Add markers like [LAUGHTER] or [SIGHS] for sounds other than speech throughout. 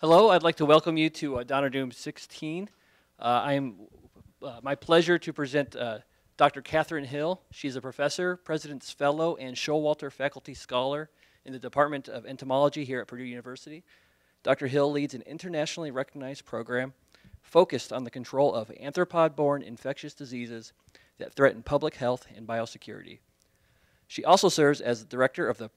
Hello, I'd like to welcome you to uh, Dawn or Doom 16. Uh, I am uh, my pleasure to present uh, Dr. Catherine Hill. She's a professor, President's Fellow, and Showalter Faculty Scholar in the Department of Entomology here at Purdue University. Dr. Hill leads an internationally recognized program focused on the control of arthropod-borne infectious diseases that threaten public health and biosecurity. She also serves as the director of the,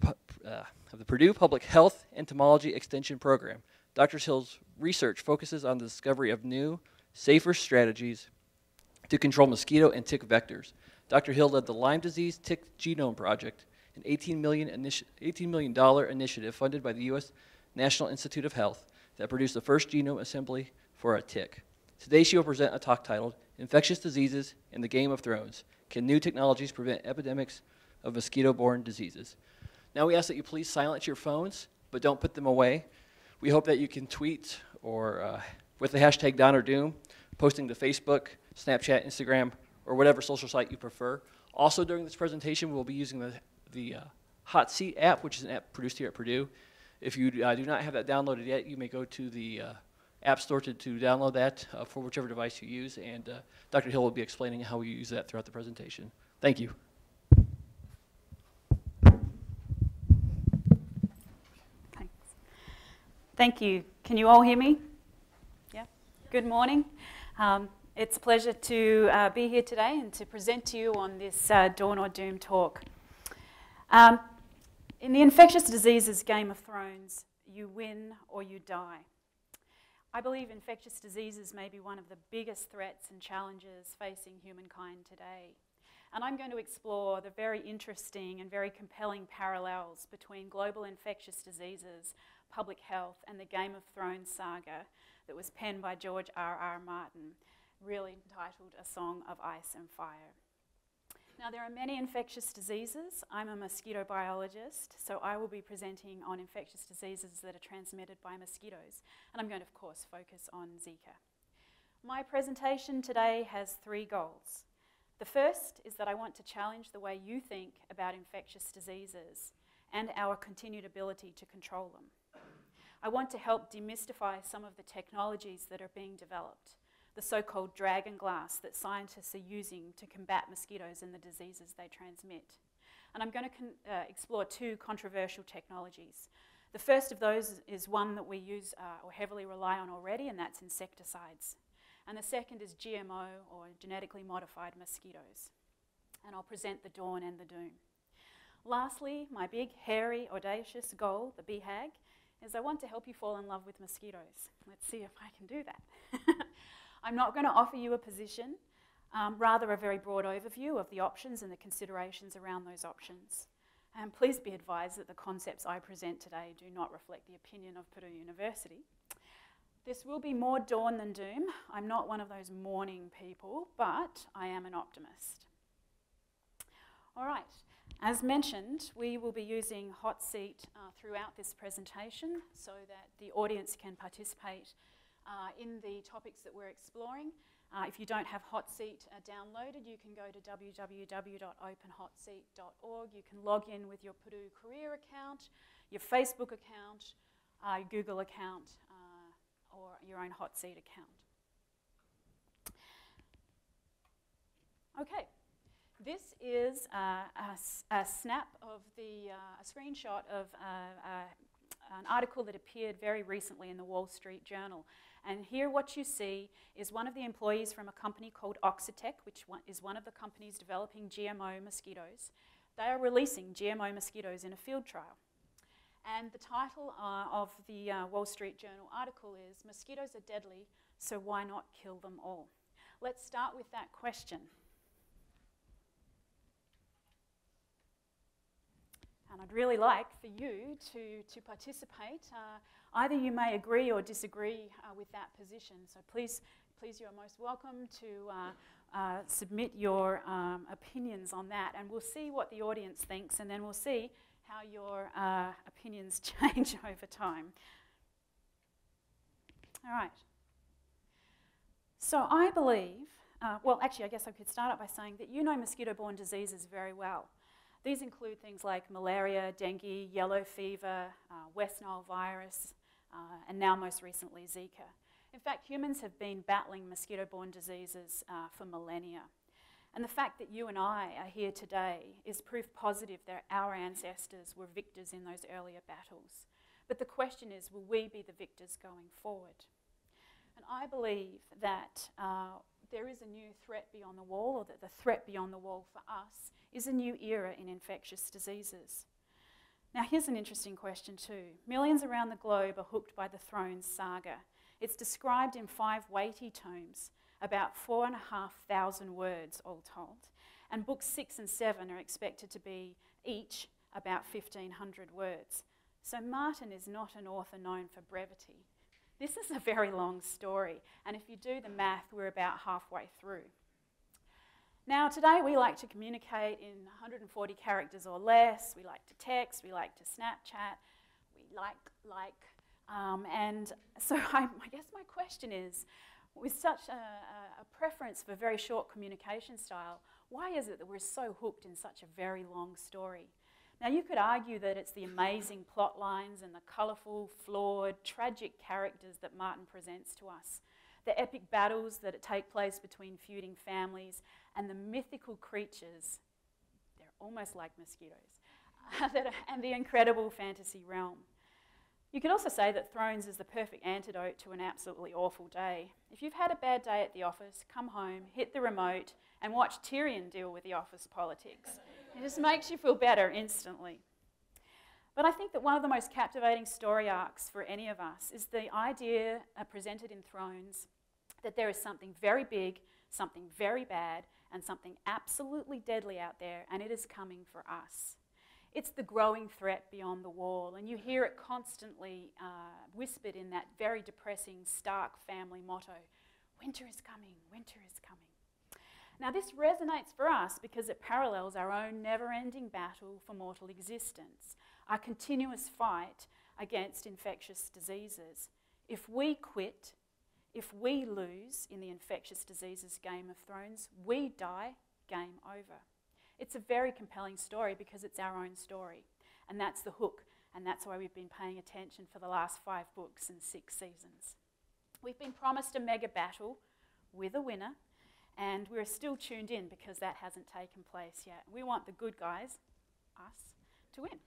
uh, of the Purdue Public Health Entomology Extension Program, Dr. Hill's research focuses on the discovery of new, safer strategies to control mosquito and tick vectors. Dr. Hill led the Lyme Disease Tick Genome Project, an $18 million, $18 million initiative funded by the U.S. National Institute of Health that produced the first genome assembly for a tick. Today she will present a talk titled Infectious Diseases in the Game of Thrones. Can new technologies prevent epidemics of mosquito-borne diseases? Now we ask that you please silence your phones, but don't put them away. We hope that you can tweet or uh, with the hashtag Dawn or Doom, posting to Facebook, Snapchat, Instagram, or whatever social site you prefer. Also during this presentation, we'll be using the, the uh, Hot Seat app, which is an app produced here at Purdue. If you uh, do not have that downloaded yet, you may go to the uh, App Store to, to download that uh, for whichever device you use, and uh, Dr. Hill will be explaining how we use that throughout the presentation. Thank you. Thank you. Can you all hear me? Yeah. Good morning. Um, it's a pleasure to uh, be here today and to present to you on this uh, Dawn or Doom talk. Um, in the infectious diseases Game of Thrones, you win or you die. I believe infectious diseases may be one of the biggest threats and challenges facing humankind today. And I'm going to explore the very interesting and very compelling parallels between global infectious diseases public health and the Game of Thrones saga that was penned by George R. R. Martin, really entitled A Song of Ice and Fire. Now, there are many infectious diseases. I'm a mosquito biologist, so I will be presenting on infectious diseases that are transmitted by mosquitoes. And I'm going to, of course, focus on Zika. My presentation today has three goals. The first is that I want to challenge the way you think about infectious diseases and our continued ability to control them. I want to help demystify some of the technologies that are being developed, the so-called dragon glass that scientists are using to combat mosquitoes and the diseases they transmit. And I'm going to uh, explore two controversial technologies. The first of those is one that we use uh, or heavily rely on already, and that's insecticides. And the second is GMO, or genetically modified mosquitoes. And I'll present the dawn and the doom. Lastly, my big, hairy, audacious goal, the BHAG, is I want to help you fall in love with mosquitoes. Let's see if I can do that. [LAUGHS] I'm not going to offer you a position, um, rather a very broad overview of the options and the considerations around those options. And please be advised that the concepts I present today do not reflect the opinion of Purdue University. This will be more dawn than doom. I'm not one of those morning people, but I am an optimist. All right, as mentioned, we will be using Hot Seat uh, throughout this presentation so that the audience can participate uh, in the topics that we're exploring. Uh, if you don't have Hot Seat uh, downloaded, you can go to www.openhotseat.org. You can log in with your Purdue Career account, your Facebook account, uh, your Google account, uh, or your own Hot Seat account. Okay. This is uh, a, a, snap of the, uh, a screenshot of uh, uh, an article that appeared very recently in the Wall Street Journal. And here what you see is one of the employees from a company called Oxitec, which one, is one of the companies developing GMO mosquitoes. They are releasing GMO mosquitoes in a field trial. And the title uh, of the uh, Wall Street Journal article is Mosquitoes are deadly, so why not kill them all? Let's start with that question. And I'd really like for you to, to participate. Uh, either you may agree or disagree uh, with that position. So please, please, you are most welcome to uh, uh submit your um, opinions on that. And we'll see what the audience thinks, and then we'll see how your uh, opinions [LAUGHS] change over time. All right. So I believe, uh, well, actually, I guess I could start out by saying that you know mosquito-borne diseases very well. These include things like malaria, dengue, yellow fever, uh, West Nile virus, uh, and now most recently Zika. In fact, humans have been battling mosquito borne diseases uh, for millennia. And the fact that you and I are here today is proof positive that our ancestors were victors in those earlier battles. But the question is will we be the victors going forward? And I believe that uh, there is a new threat beyond the wall, or that the threat beyond the wall for us is a new era in infectious diseases. Now, here's an interesting question, too. Millions around the globe are hooked by the throne saga. It's described in five weighty tomes, about four and a half thousand words, all told. And books six and seven are expected to be each about 1,500 words. So, Martin is not an author known for brevity. This is a very long story, and if you do the math, we're about halfway through. Now, today we like to communicate in 140 characters or less. We like to text, we like to Snapchat, we like, like. Um, and so [LAUGHS] I, I, guess my question is with such a, a, preference for a very short communication style, why is it that we're so hooked in such a very long story? Now, you could argue that it's the amazing plot lines and the colourful, flawed, tragic characters that Martin presents to us the epic battles that take place between feuding families, and the mythical creatures, they're almost like mosquitoes, [LAUGHS] and the incredible fantasy realm. You could also say that Thrones is the perfect antidote to an absolutely awful day. If you've had a bad day at the office, come home, hit the remote, and watch Tyrion deal with the office politics. It just makes you feel better instantly. But I think that one of the most captivating story arcs for any of us is the idea uh, presented in Thrones that there is something very big, something very bad, and something absolutely deadly out there, and it is coming for us. It's the growing threat beyond the wall, and you hear it constantly uh, whispered in that very depressing Stark family motto Winter is coming, winter is coming. Now, this resonates for us because it parallels our own never ending battle for mortal existence, our continuous fight against infectious diseases. If we quit, if we lose in the infectious diseases Game of Thrones, we die, game over. It's a very compelling story because it's our own story. And that's the hook, and that's why we've been paying attention for the last five books and six seasons. We've been promised a mega battle with a winner, and we're still tuned in because that hasn't taken place yet. We want the good guys, us, to win.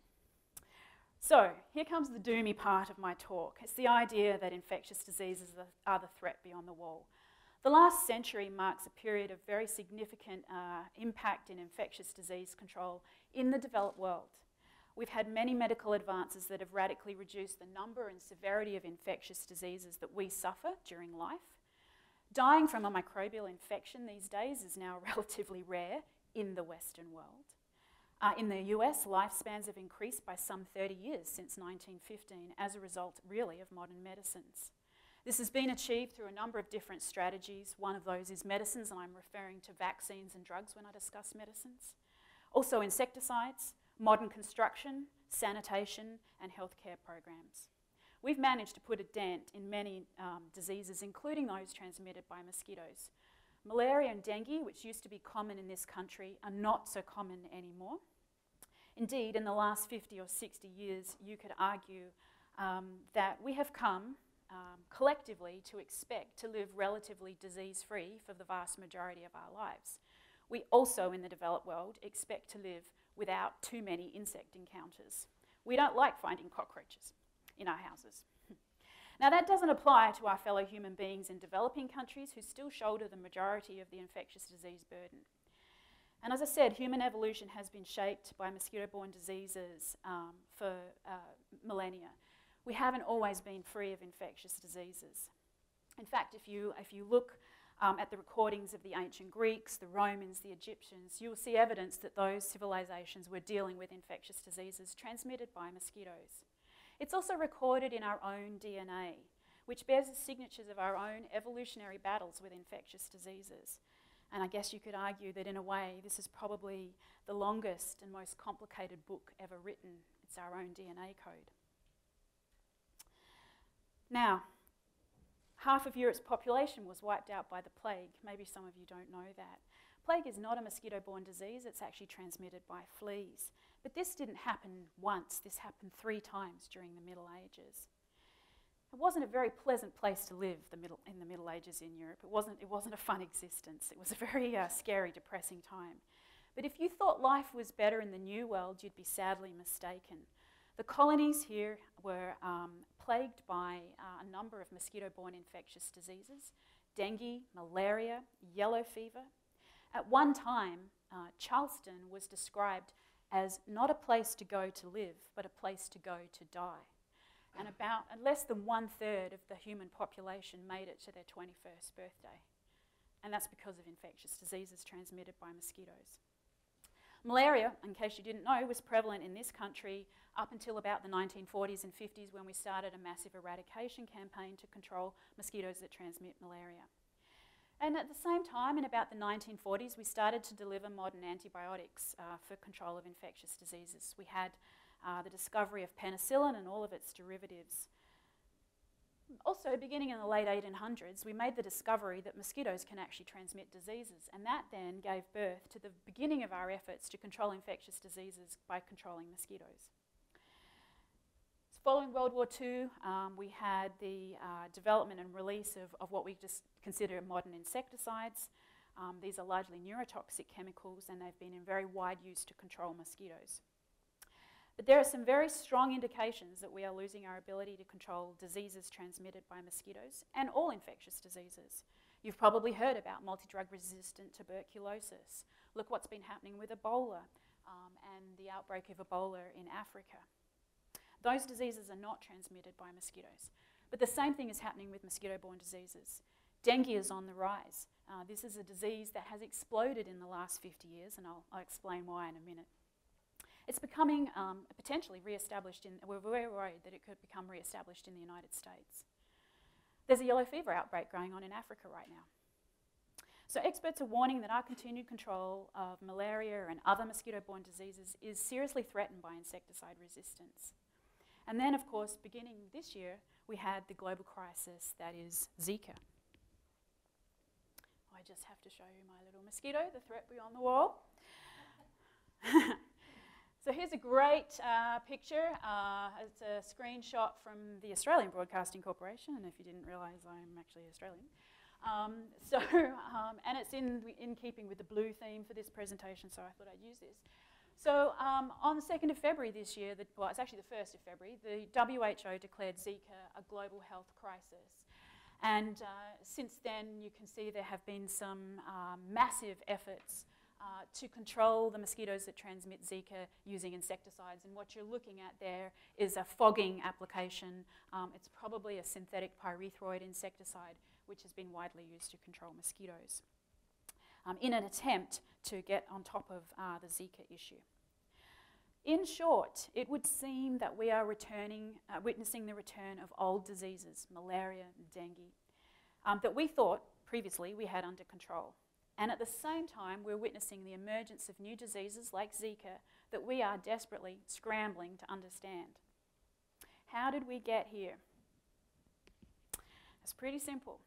So, here comes the doomy part of my talk. It's the idea that infectious diseases are the threat beyond the wall. The last century marks a period of very significant uh, impact in infectious disease control in the developed world. We've had many medical advances that have radically reduced the number and severity of infectious diseases that we suffer during life. Dying from a microbial infection these days is now [LAUGHS] relatively rare in the Western world. Uh, in the US, lifespans have increased by some 30 years since 1915 as a result, really, of modern medicines. This has been achieved through a number of different strategies. One of those is medicines, and I'm referring to vaccines and drugs when I discuss medicines. Also, insecticides, modern construction, sanitation, and healthcare programs. We've managed to put a dent in many um, diseases, including those transmitted by mosquitoes. Malaria and dengue, which used to be common in this country, are not so common anymore. Indeed, in the last 50 or 60 years, you could argue um, that we have come um, collectively to expect to live relatively disease free for the vast majority of our lives. We also, in the developed world, expect to live without too many insect encounters. We don't like finding cockroaches in our houses. [LAUGHS] Now, that doesn't apply to our fellow human beings in developing countries who still shoulder the majority of the infectious disease burden. And as I said, human evolution has been shaped by mosquito borne diseases um, for uh, millennia. We haven't always been free of infectious diseases. In fact, if you, if you look um, at the recordings of the ancient Greeks, the Romans, the Egyptians, you will see evidence that those civilizations were dealing with infectious diseases transmitted by mosquitoes. It's also recorded in our own DNA, which bears the signatures of our own evolutionary battles with infectious diseases. And I guess you could argue that in a way, this is probably the longest and most complicated book ever written. It's our own DNA code. Now, half of Europe's population was wiped out by the plague. Maybe some of you don't know that. Plague is not a mosquito borne disease, it's actually transmitted by fleas. But this didn't happen once, this happened three times during the Middle Ages. it wasn't a very pleasant place to live the middle, in the Middle Ages in Europe. It wasn't, it wasn't a fun [LAUGHS] existence. It was a very uh, scary, depressing time. But if you thought life was better in the New World, you'd be sadly mistaken. The colonies here were um, plagued by uh, a number of mosquito borne infectious diseases dengue, malaria, yellow fever. At one time, uh, Charleston was described as not a place to go to live, but a place to go to die. And about less than one third of the human population made it to their 21st birthday. And that's because of infectious diseases transmitted by mosquitoes. Malaria, in case you didn't know, was prevalent in this country up until about the 1940s and 50s when we started a massive eradication campaign to control mosquitoes that transmit malaria. And at the same time, in about the 1940s, we started to deliver modern antibiotics uh, for control of infectious diseases. We had uh, the discovery of penicillin and all of its derivatives. Also, beginning in the late 1800s, we made the discovery that mosquitoes can actually transmit diseases, and that then gave birth to the beginning of our efforts to control infectious diseases by controlling mosquitoes. Following World War II, um, we had the uh, development and release of, of, what we just consider modern insecticides. Um, these are largely neurotoxic chemicals, and they've been in very wide use to control mosquitoes. But there are some very strong indications that we are losing our ability to control diseases transmitted by mosquitoes and all infectious diseases. You've probably heard about multi-drug resistant tuberculosis. Look what's been happening with Ebola um, and the outbreak of Ebola in Africa. Those diseases are not transmitted by mosquitoes. But the same thing is happening with mosquito-borne diseases. Dengue is on the rise. Uh, this is a disease that has exploded in the last 50 years, and I'll, I'll explain why in a minute. It's becoming um, potentially re-established in, we're very worried that it could become re-established in the United States. There's a yellow fever outbreak going on in Africa right now. So experts are warning that our continued control of malaria and other mosquito-borne diseases is seriously threatened by insecticide resistance. And then, of course, beginning this year, we had the global crisis that is Zika. I just have to show you my little mosquito, the threat beyond the wall. [LAUGHS] So here's a great uh, picture. Uh, it's a screenshot from the Australian Broadcasting Corporation, and if you didn't realise, I'm actually Australian. Um, [LAUGHS] so, um, and it's in, in keeping with the blue theme for this presentation, so I thought I'd use this. So um, on the 2nd of February this year, the, well, it's actually the 1st of February, the WHO declared Zika a global health crisis. And uh, since then, you can see there have been some uh, massive efforts uh, to control the mosquitoes that transmit Zika using insecticides. And what you're looking at there is a fogging application. Um, it's probably a synthetic pyrethroid insecticide, which has been widely used to control mosquitoes um, in an attempt to get on top of uh, the Zika issue. In short, it would seem that we are returning, uh, witnessing the return of old diseases, malaria, dengue, um, that we thought previously we had under control. And at the same time, we're witnessing the emergence of new diseases like Zika that we are desperately scrambling to understand. How did we get here? It's pretty simple.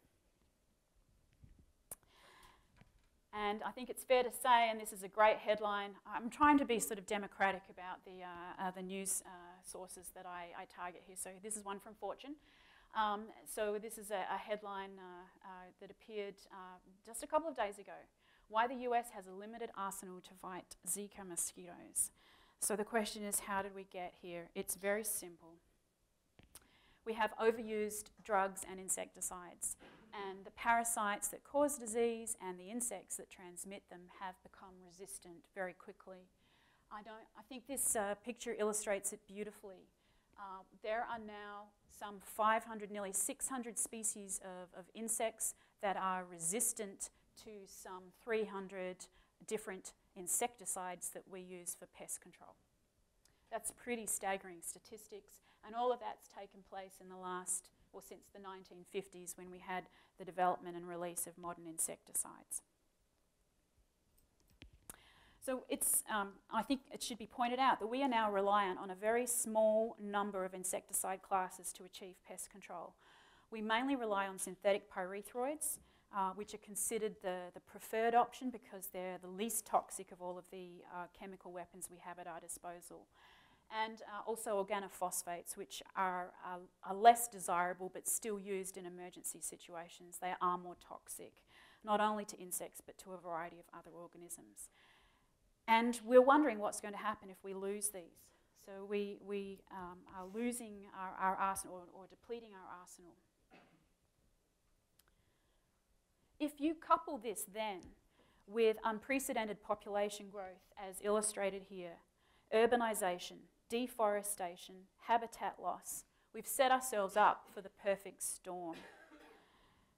And I think it's fair to say, and this is a great headline, I'm trying to be sort of democratic about the, uh, uh, the news uh, sources that I, I, target here. So this is one from Fortune. Um, so this is a, a headline uh, uh, that appeared uh, just a couple of days ago. Why the US has a limited arsenal to fight Zika mosquitoes. So the question is, how did we get here? It's very simple. We have overused drugs and insecticides, and the parasites that cause disease and the insects that transmit them have become resistant very quickly. I, don't, I think this uh, picture illustrates it beautifully. Uh, there are now some 500, nearly 600 species of, of insects that are resistant to some 300 different insecticides that we use for pest control. That's pretty staggering statistics, and all of that's taken place in the last, or since the 1950s when we had the development and release of modern insecticides. So it's, um, I think it should be pointed out that we are now reliant on a very small number of insecticide classes to achieve pest control. We mainly rely on synthetic pyrethroids, uh, which are considered the, the preferred option because they're the least toxic of all of the uh, chemical weapons we have at our disposal. And uh, also organophosphates, which are, are, are, less desirable but still used in emergency situations. They are more toxic, not only to insects but to a variety of other organisms. And we're wondering what's going to happen if we lose these. So we, we um, are losing our, our arsenal or, or depleting our arsenal. If you couple this then with unprecedented population growth, as illustrated here, urbanisation, deforestation, habitat loss, we've set ourselves up for the perfect storm.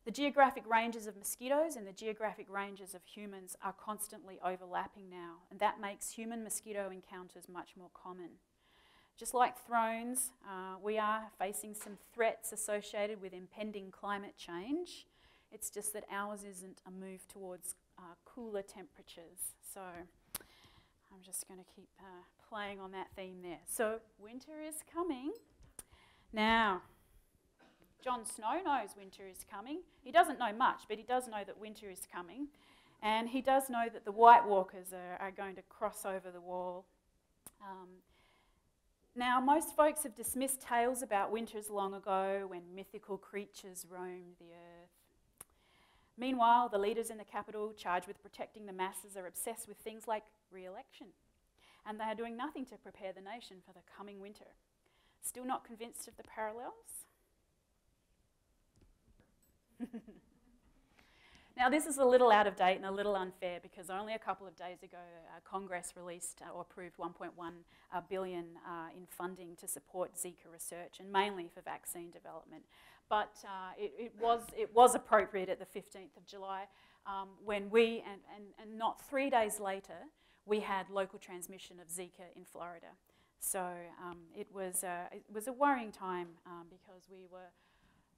The geographic ranges of mosquitoes and the geographic ranges of humans are constantly overlapping now, and that makes human mosquito encounters much more common. Just like thrones, uh, we are facing some threats associated with impending climate change. It's just that ours isn't a move towards uh, cooler temperatures. So I'm just going to keep uh, playing on that theme there. So winter is coming. Now, Jon Snow knows winter is coming. He doesn't know much, but he does know that winter is coming. And he does know that the White Walkers are, are going to cross over the wall. Um, now, most folks have dismissed tales about winters long ago when mythical creatures roamed the earth. Meanwhile, the leaders in the capital, charged with protecting the masses, are obsessed with things like re election. And they are doing nothing to prepare the nation for the coming winter. Still not convinced of the parallels? [LAUGHS] now, this is a little out of date and a little unfair because only a couple of days ago, uh, Congress released uh, or approved 1.1 uh, billion uh, in funding to support Zika research and mainly for vaccine development. But uh, it, it, was, it was appropriate at the 15th of July um, when we, and, and, and not three days later, we had local transmission of Zika in Florida. So um, it, was, uh, it was a worrying time um, because we were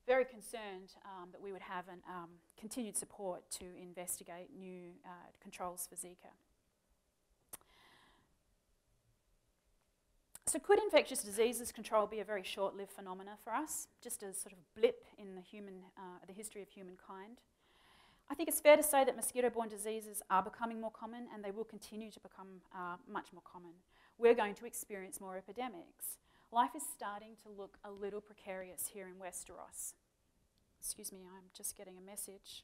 very concerned um, that we would have an, um, continued support to investigate new uh, controls for Zika. So could infectious diseases control be a very short-lived phenomena for us, just a sort of blip in the, human, uh, the history of humankind? I think it's fair to say that mosquito-borne diseases are becoming more common and they will continue to become uh, much more common. We're going to experience more epidemics life is starting to look a little precarious here in Westeros. Excuse me, I'm just getting a message.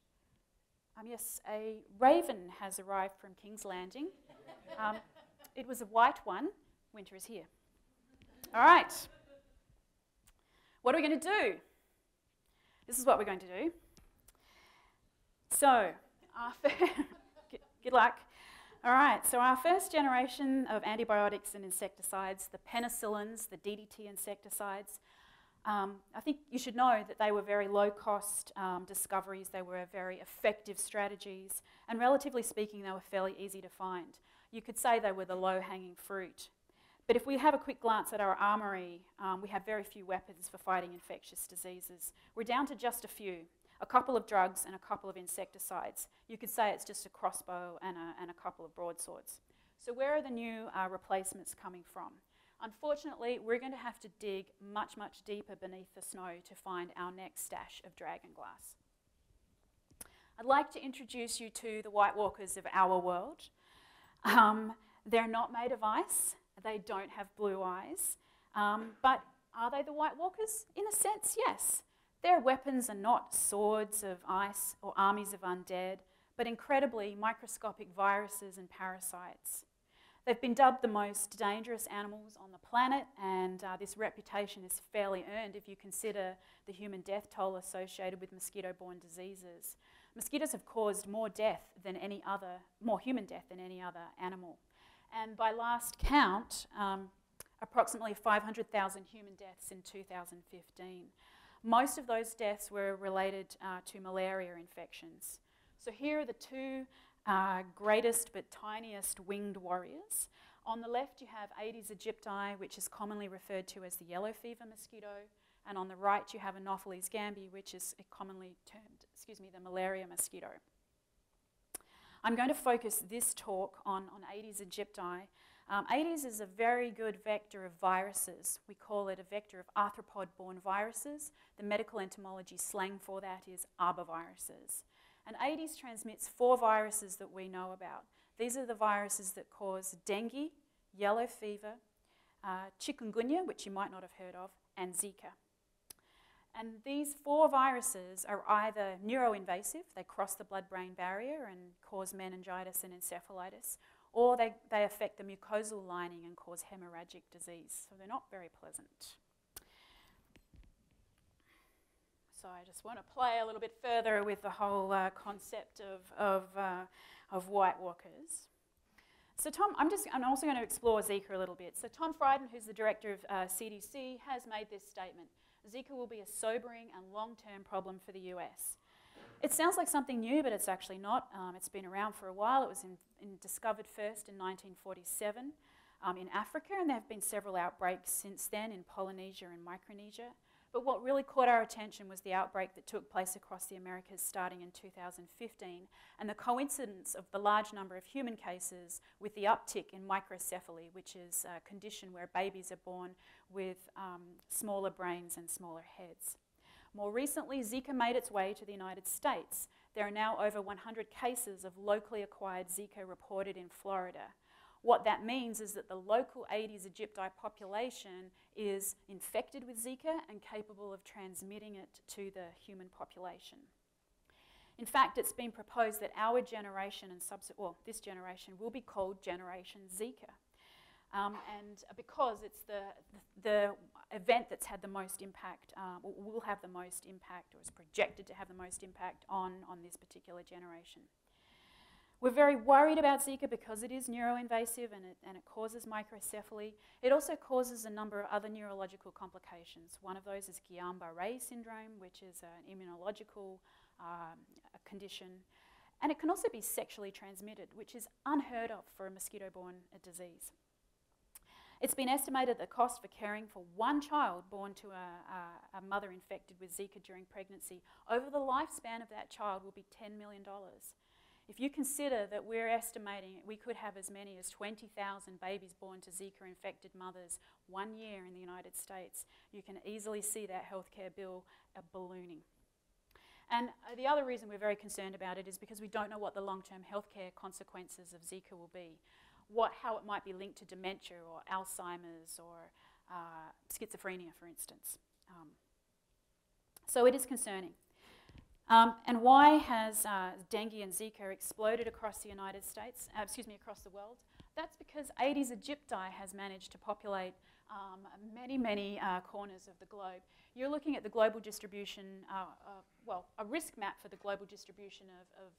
Um, yes, a raven has arrived from King's Landing. Um, it was a white one. Winter is here. All right. What are we going to do? This is what we're going to do. So, after, [LAUGHS] good luck. All right, so our first generation of antibiotics and insecticides, the penicillins, the DDT insecticides, um, I think you should know that they were very low cost um, discoveries, they were very effective strategies, and relatively speaking, they were fairly easy to find. You could say they were the low hanging fruit. But if we have a quick glance at our armoury, um, we have very few weapons for fighting infectious diseases. We're down to just a few a couple of drugs and a couple of insecticides. You could say it's just a crossbow and a, and a couple of broadswords. So where are the new uh, replacements coming from? Unfortunately, we're going to have to dig much, much deeper beneath the snow to find our next stash of dragon glass. I'd like to introduce you to the White Walkers of our world. Um, they're not made of ice, they don't have blue eyes, um, but are they the White Walkers? In a sense, yes. Their weapons are not swords of ice or armies of undead, but incredibly microscopic viruses and parasites. They've been dubbed the most dangerous animals on the planet, and uh, this reputation is fairly earned if you consider the human death toll associated with mosquito borne diseases. Mosquitoes have caused more death than any other, more human death than any other animal. And by last count, um, approximately 500,000 human deaths in 2015. Most of those deaths were related uh, to malaria infections. So here are the two uh, greatest but tiniest winged warriors. On the left, you have Aedes aegypti, which is commonly referred to as the yellow fever mosquito. And on the right, you have Anopheles gambiae, which is commonly termed, excuse me, the malaria mosquito. I'm going to focus this talk on, on Aedes aegypti um, Aedes is a very good vector of viruses. We call it a vector of arthropod-borne viruses. The medical entomology slang for that is arboviruses. And Aedes transmits four viruses that we know about. These are the viruses that cause dengue, yellow fever, uh, chikungunya, which you might not have heard of, and Zika. And these four viruses are either neuroinvasive, they cross the blood brain barrier and cause meningitis and encephalitis, or they, they affect the mucosal lining and cause hemorrhagic disease. So they're not very pleasant. So I just want to play a little bit further with the whole uh, concept of, of, uh, of White Walkers. So Tom, I'm just, I'm also going to explore Zika a little bit. So Tom Frieden, who's the director of uh, CDC, has made this statement. Zika will be a sobering and long-term problem for the US. It sounds like something new, but it's actually not. Um, it's been around for a while. It was in, in discovered first in 1947 um, in Africa, and there have been several outbreaks since then in Polynesia and Micronesia. But what really caught our attention was the outbreak that took place across the Americas starting in 2015, and the coincidence of the large number of human cases with the uptick in microcephaly, which is a condition where babies are born with um, smaller brains and smaller heads. More recently, Zika made its way to the United States. There are now over 100 cases of locally acquired Zika reported in Florida. What that means is that the local Aedes aegypti population is infected with Zika and capable of transmitting it to the human population. In fact, it's been proposed that our generation and subsequent, well, this generation will be called Generation Zika. Um, and because it's the, the, event that's had the most impact, um, will have the most impact, or is projected to have the most impact on, on this particular generation. We're very worried about Zika because it is neuroinvasive and it, and it causes microcephaly. It also causes a number of other neurological complications. One of those is Guillain-Barré syndrome, which is an immunological um, condition. And it can also be sexually transmitted, which is unheard of for a mosquito-borne disease. It's been estimated the cost for caring for one child born to a, a, a, mother infected with Zika during pregnancy over the lifespan of that child will be $10 million. If you consider that we're estimating we could have as many as 20,000 babies born to Zika infected mothers one year in the United States, you can easily see that healthcare bill uh, ballooning. And uh, the other reason we're very concerned about it is because we don't know what the long-term healthcare consequences of Zika will be, what, how it might be linked to dementia or Alzheimer's or uh, schizophrenia, for instance. Um, so it is concerning. Um, and why has uh, dengue and Zika exploded across the United States, uh, excuse me, across the world? That's because Aedes aegypti has managed to populate um, many, many uh, corners of the globe. You're looking at the global distribution, uh, well, a risk map for the global distribution of, of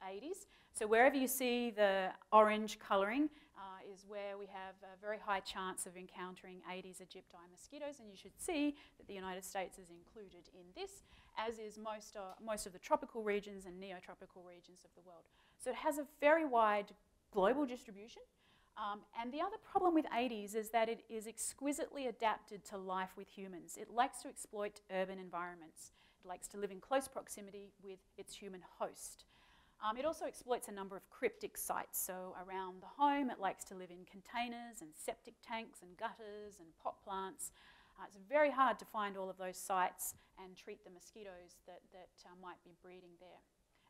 uh, Aedes. So wherever you see the orange colouring uh, is where we have a very high chance of encountering Aedes aegypti mosquitoes, and you should see that the United States is included in this, as is most, uh, most of the tropical regions and neotropical regions of the world. So it has a very wide global distribution. Um, and the other problem with Aedes is that it is exquisitely adapted to life with humans. It likes to exploit urban environments. It likes to live in close proximity with its human host. Um, it also exploits a number of cryptic sites. So around the home, it likes to live in containers and septic tanks and gutters and pot plants. Uh, it's very hard to find all of those sites and treat the mosquitoes that, that uh, might be breeding there.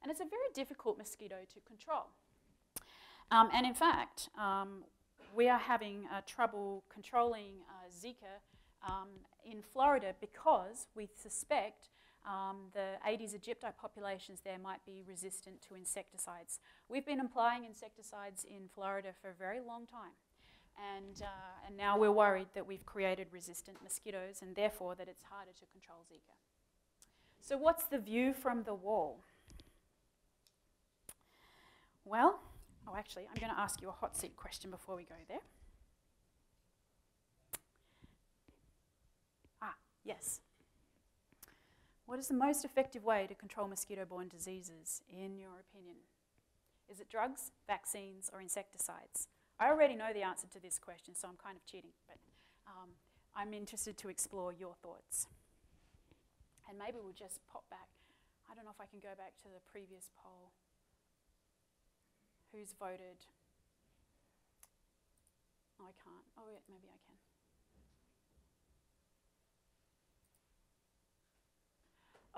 And it's a very difficult mosquito to control. Um, and in fact, um, we are having uh, trouble controlling uh, Zika um, in Florida because we suspect um, the Aedes aegypti populations there might be resistant to insecticides. We've been applying insecticides in Florida for a very long time. And, uh, and now we're worried that we've created resistant mosquitoes and therefore that it's harder to control Zika. So what's the view from the wall? Well, oh actually, I'm going to ask you a hot seat question before we go there. Ah, yes. What is the most effective way to control mosquito-borne diseases, in your opinion? Is it drugs, vaccines, or insecticides? I already know the answer to this question, so I'm kind of cheating, but um, I'm interested to explore your thoughts. And maybe we'll just pop back. I don't know if I can go back to the previous poll. Who's voted? Oh, I can't. Oh, yeah, maybe I can.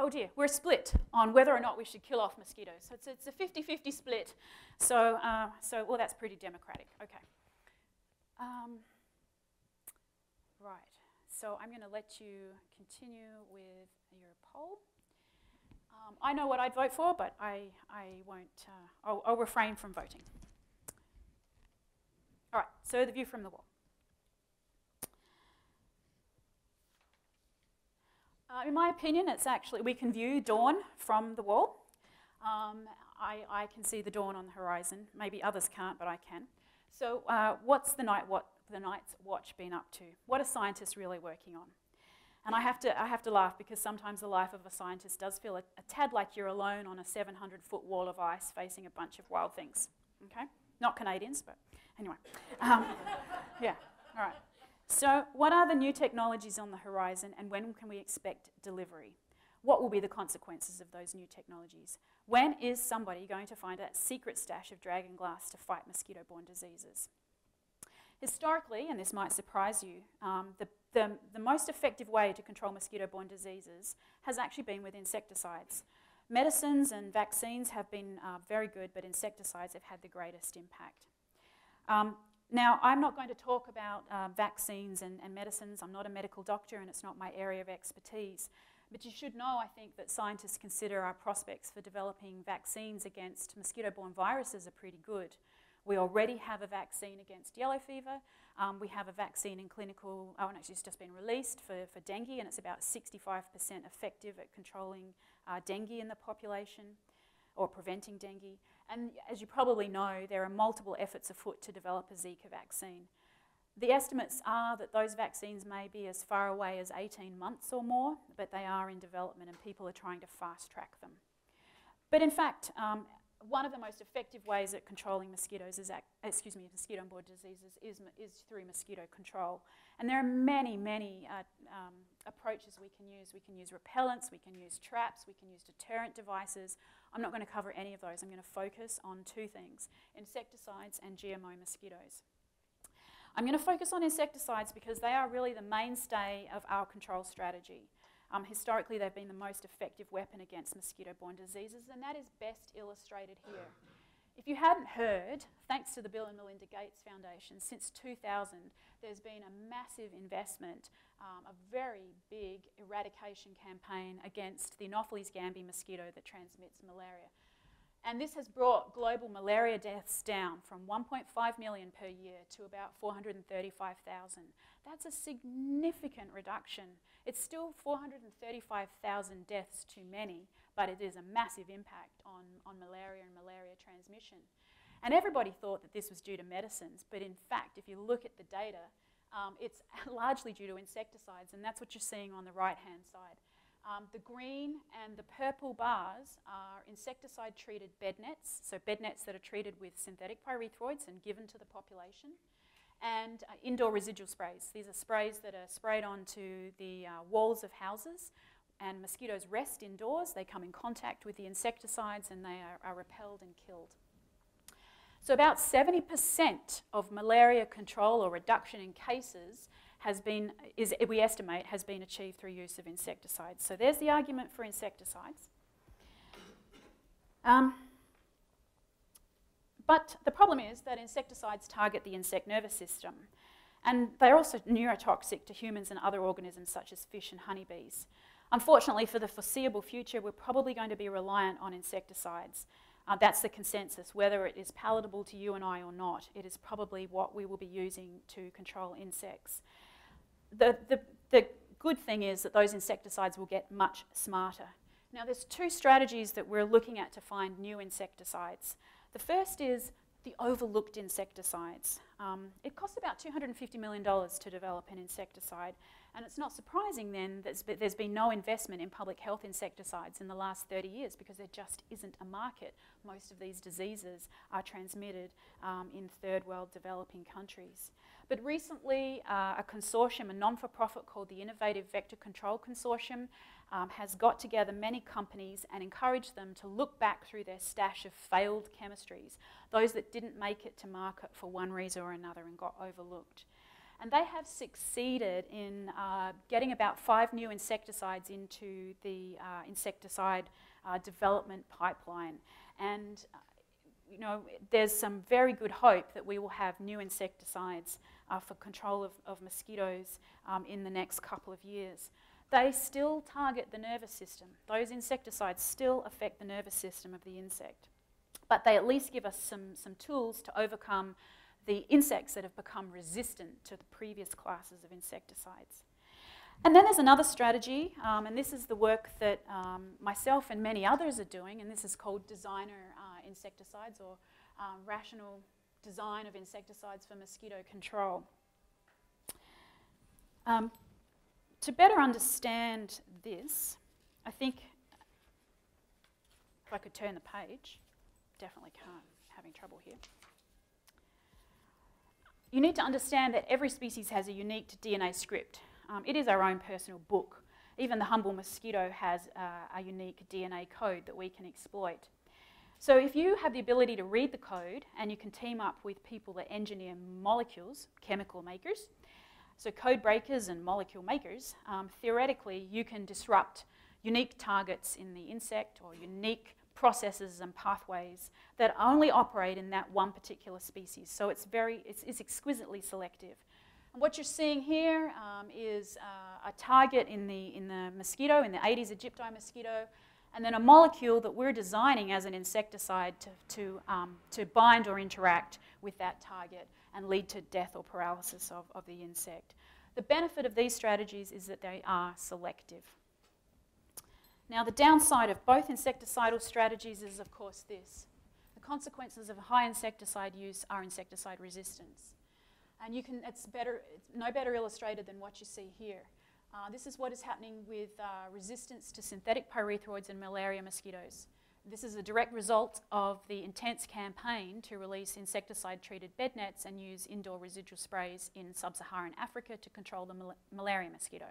Oh dear, we're split on whether or not we should kill off mosquitoes. So it's, a 50-50 split. So, uh, so, well, that's pretty democratic. Okay. Um, Right, so I'm going to let you continue with your poll. Um, I know what I'd vote for, but I, I won't, uh, I'll, I'll refrain from voting. All right, so the view from the wall. Uh, in my opinion, it's actually, we can view dawn from the wall. Um, I, I, can see the dawn on the horizon. Maybe others can't, but I can. So, uh, what's the, night, what, the Night's Watch been up to? What are scientists really working on? And I have to, I have to laugh because sometimes the life of a scientist does feel a, a tad like you're alone on a 700 foot wall of ice facing a bunch of wild things. Okay? Not Canadians, but anyway. Um, [LAUGHS] yeah, all right. So, what are the new technologies on the horizon and when can we expect delivery? What will be the consequences of those new technologies? When is somebody going to find a secret stash of dragon glass to fight mosquito borne diseases? Historically, and this might surprise you, um, the, the, the most effective way to control mosquito borne diseases has actually been with insecticides. Medicines and vaccines have been uh, very good, but insecticides have had the greatest impact. Um, now, I'm not going to talk about uh, vaccines and, and, medicines. I'm not a medical doctor and it's not my area of expertise. But you should know, I think, that scientists consider our prospects for developing vaccines against mosquito borne viruses are pretty good. We already have a vaccine against yellow fever. Um, we have a vaccine in clinical, oh, and actually it's just been released for, for dengue, and it's about 65% effective at controlling uh, dengue in the population or preventing dengue. And as you probably know, there are multiple efforts afoot to develop a Zika vaccine. The estimates are that those vaccines may be as far away as 18 months or more, but they are in development and people are trying to fast track them. But in fact, um, one of the most effective ways at controlling mosquitoes is, excuse me, mosquito-borne diseases is, is through mosquito control. And there are many, many uh, um, approaches we can use. We can use repellents, we can use traps, we can use deterrent devices. I'm not going to cover any of those. I'm going to focus on two things, insecticides and GMO mosquitoes. I'm going to focus on insecticides because they are really the mainstay of our control strategy. Um, historically, they've been the most effective weapon against mosquito borne diseases, and that is best illustrated here. If you hadn't heard, thanks to the Bill and Melinda Gates Foundation, since 2000, there's been a massive investment, um, a very big eradication campaign against the Anopheles gambiae mosquito that transmits malaria. And this has brought global malaria deaths down from 1.5 million per year to about 435,000. That's a significant reduction. It's still 435,000 deaths too many, but it is a massive impact on, on malaria and malaria transmission. And everybody thought that this was due to medicines, but in fact, if you look at the data, um, it's [LAUGHS] largely due to insecticides, and that's what you're seeing on the right hand side. Um, the green and the purple bars are insecticide treated bed nets, so bed nets that are treated with synthetic pyrethroids and given to the population, and uh, indoor residual sprays. These are sprays that are sprayed onto the uh, walls of houses, and mosquitoes rest indoors. They come in contact with the insecticides and they are, are repelled and killed. So, about 70% of malaria control or reduction in cases has been, is, we estimate, has been achieved through use of insecticides. So there's the argument for insecticides. Um, but the problem is that insecticides target the insect nervous system. And they're also neurotoxic to humans and other organisms such as fish and honeybees. Unfortunately, for the foreseeable future, we're probably going to be reliant on insecticides. Uh, that's the consensus. Whether it is palatable to you and I or not, it is probably what we will be using to control insects the, the, the good thing is that those insecticides will get much smarter. Now, there's two strategies that we're looking at to find new insecticides. The first is the overlooked insecticides. Um, it costs about $250 million to develop an insecticide, and it's not surprising then that there's been no investment in public health insecticides in the last 30 years because there just isn't a market. Most of these diseases are transmitted um, in third world developing countries. But recently, uh, a consortium, a non for profit called the Innovative Vector Control Consortium, um, has got together many companies and encouraged them to look back through their stash of failed chemistries, those that didn't make it to market for one reason or another and got overlooked. And they have succeeded in uh, getting about five new insecticides into the uh, insecticide uh, development pipeline. And uh, you know, there's some very good hope that we will have new insecticides uh, for control of, of mosquitoes um, in the next couple of years. They still target the nervous system. Those insecticides still affect the nervous system of the insect. But they at least give us some, some tools to overcome the insects that have become resistant to the previous classes of insecticides. And then there's another strategy, um, and this is the work that um, myself and many others are doing, and this is called designer uh, insecticides or um, rational design of insecticides for mosquito control. To better understand this, I think if I could turn the page, definitely can't, having trouble here. You need to understand that every species has a unique DNA script. Um, it is our own personal book. Even the humble mosquito has uh, a unique DNA code that we can exploit. So if you have the ability to read the code and you can team up with people that engineer molecules, chemical makers, so code breakers and molecule makers, um, theoretically you can disrupt unique targets in the insect or unique processes and pathways that only operate in that one particular species. So it's very, it's, it's exquisitely selective. And what you're seeing here um, is uh, a target in the, in the mosquito, in the Aedes aegypti mosquito, and then a molecule that we're designing as an insecticide to, to, um, to bind or interact with that target and lead to death or paralysis of, of the insect. The benefit of these strategies is that they are selective. Now, the downside of both insecticidal strategies is, of course, this. The consequences of high insecticide use are insecticide resistance. And you can, it's, better, it's no better illustrated than what you see here. Uh, this is what is happening with uh, resistance to synthetic pyrethroids in malaria mosquitoes. This is a direct result of the intense campaign to release insecticide-treated bed nets and use indoor residual sprays in sub-Saharan Africa to control the mal malaria mosquito.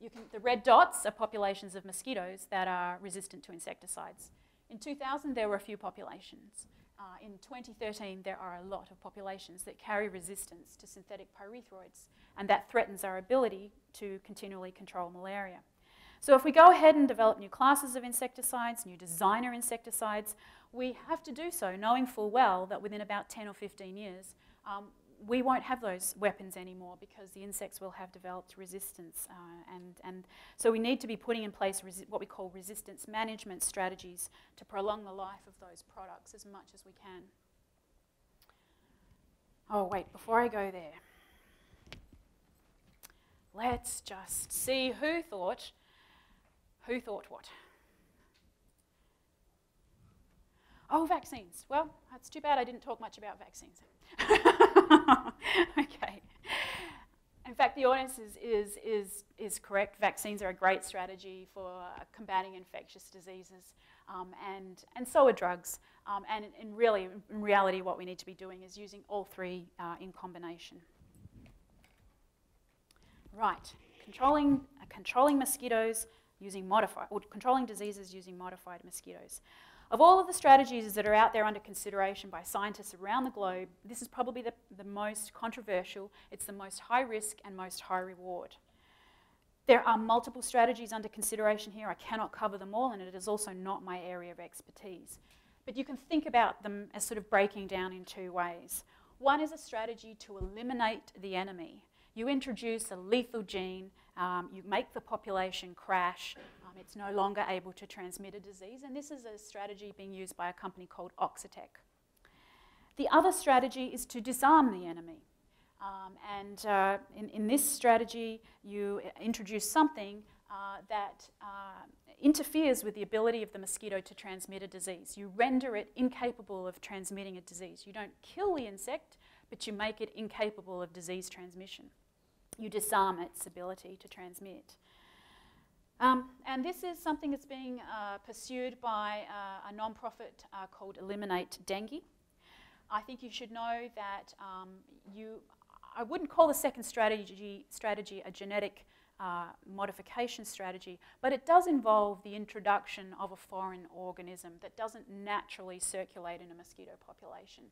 Can, the red dots are populations of mosquitoes that are resistant to insecticides. In 2000, there were a few populations. Uh, in 2013, there are a lot of populations that carry resistance to synthetic pyrethroids, and that threatens our ability to continually control malaria. So if we go ahead and develop new classes of insecticides, new designer insecticides, we have to do so knowing full well that within about 10 or 15 years, um, we won't have those weapons anymore because the insects will have developed resistance. Uh, and, and so we need to be putting in place what we call resistance management strategies to prolong the life of those products as much as we can. Oh, wait, before I go there, let's just see who thought, who thought what? Oh, vaccines. Well, that's too bad I didn't talk much about vaccines. [LAUGHS] okay. In fact, the audience is, is, is, is correct. Vaccines are a great strategy for uh, combating infectious diseases, um, and, and so are drugs. Um, and in, really, in reality, what we need to be doing is using all three uh, in combination. Right, controlling, uh, controlling mosquitoes using modified, or controlling diseases using modified mosquitoes. Of all of the strategies that are out there under consideration by scientists around the globe, this is probably the, the most controversial, it's the most high risk and most high reward. There are multiple strategies under consideration here. I cannot cover them all, and it is also not my area of expertise. But you can think about them as sort of breaking down in two ways. One is a strategy to eliminate the enemy. You introduce a lethal gene, um, you make the population crash, um, it's no longer able to transmit a disease, and this is a strategy being used by a company called Oxitec. The other strategy is to disarm the enemy. Um, and uh, in, in, this strategy, you introduce something uh, that uh, interferes with the ability of the mosquito to transmit a disease. You render it incapable of transmitting a disease. You don't kill the insect, but you make it incapable of disease transmission. You disarm its ability to transmit. Um, and this is something that's being uh, pursued by uh, a non-profit uh, called Eliminate Dengue. I think you should know that um, you, I wouldn't call the second strategy, strategy a genetic uh, modification strategy, but it does involve the introduction of a foreign organism that doesn't naturally circulate in a mosquito population.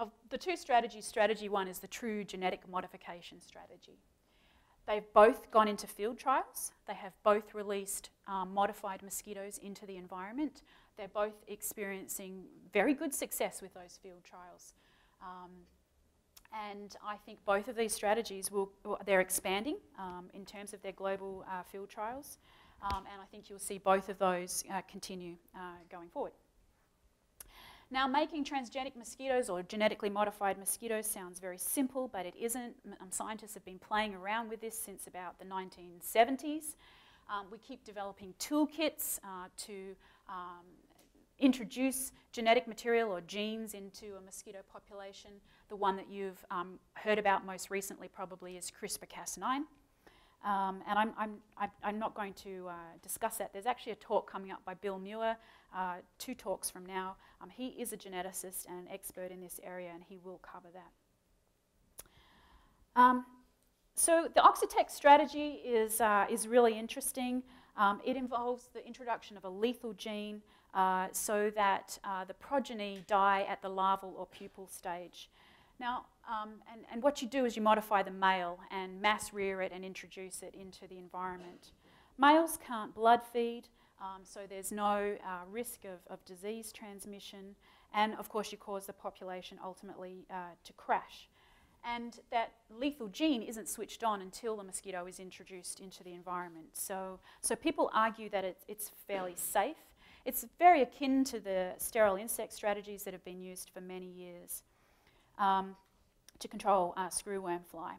Of the two strategies, strategy one is the true genetic modification strategy. They've both gone into field trials. They have both released um, modified mosquitoes into the environment. They're both experiencing very good success with those field trials. Um, And I think both of these strategies will, they're expanding um, in terms of their global uh, field trials. Um, and I think you'll see both of those uh, continue uh, going forward. Now, making transgenic mosquitoes or genetically modified mosquitoes sounds very simple, but it isn't. Um, scientists have been playing around with this since about the 1970s. Um, we keep developing toolkits uh, to um, introduce genetic material or genes into a mosquito population. The one that you've um, heard about most recently probably is CRISPR-Cas9. Um, and I'm, I'm, I'm not going to uh, discuss that. There's actually a talk coming up by Bill Muir, uh, two talks from now. Um, he is a geneticist and an expert in this area, and he will cover that. Um, so the Oxitec strategy is, uh, is really interesting. Um, it involves the introduction of a lethal gene uh, so that uh, the progeny die at the larval or pupal stage. Now, um, and, and what you do is you modify the male and mass rear it and introduce it into the environment. Males can't blood feed, um, so there's no uh, risk of, of disease transmission, and of course, you cause the population ultimately uh, to crash. And that lethal gene isn't switched on until the mosquito is introduced into the environment. So, so people argue that it, it's fairly safe. It's very akin to the sterile insect strategies that have been used for many years um, to control uh, screwworm fly.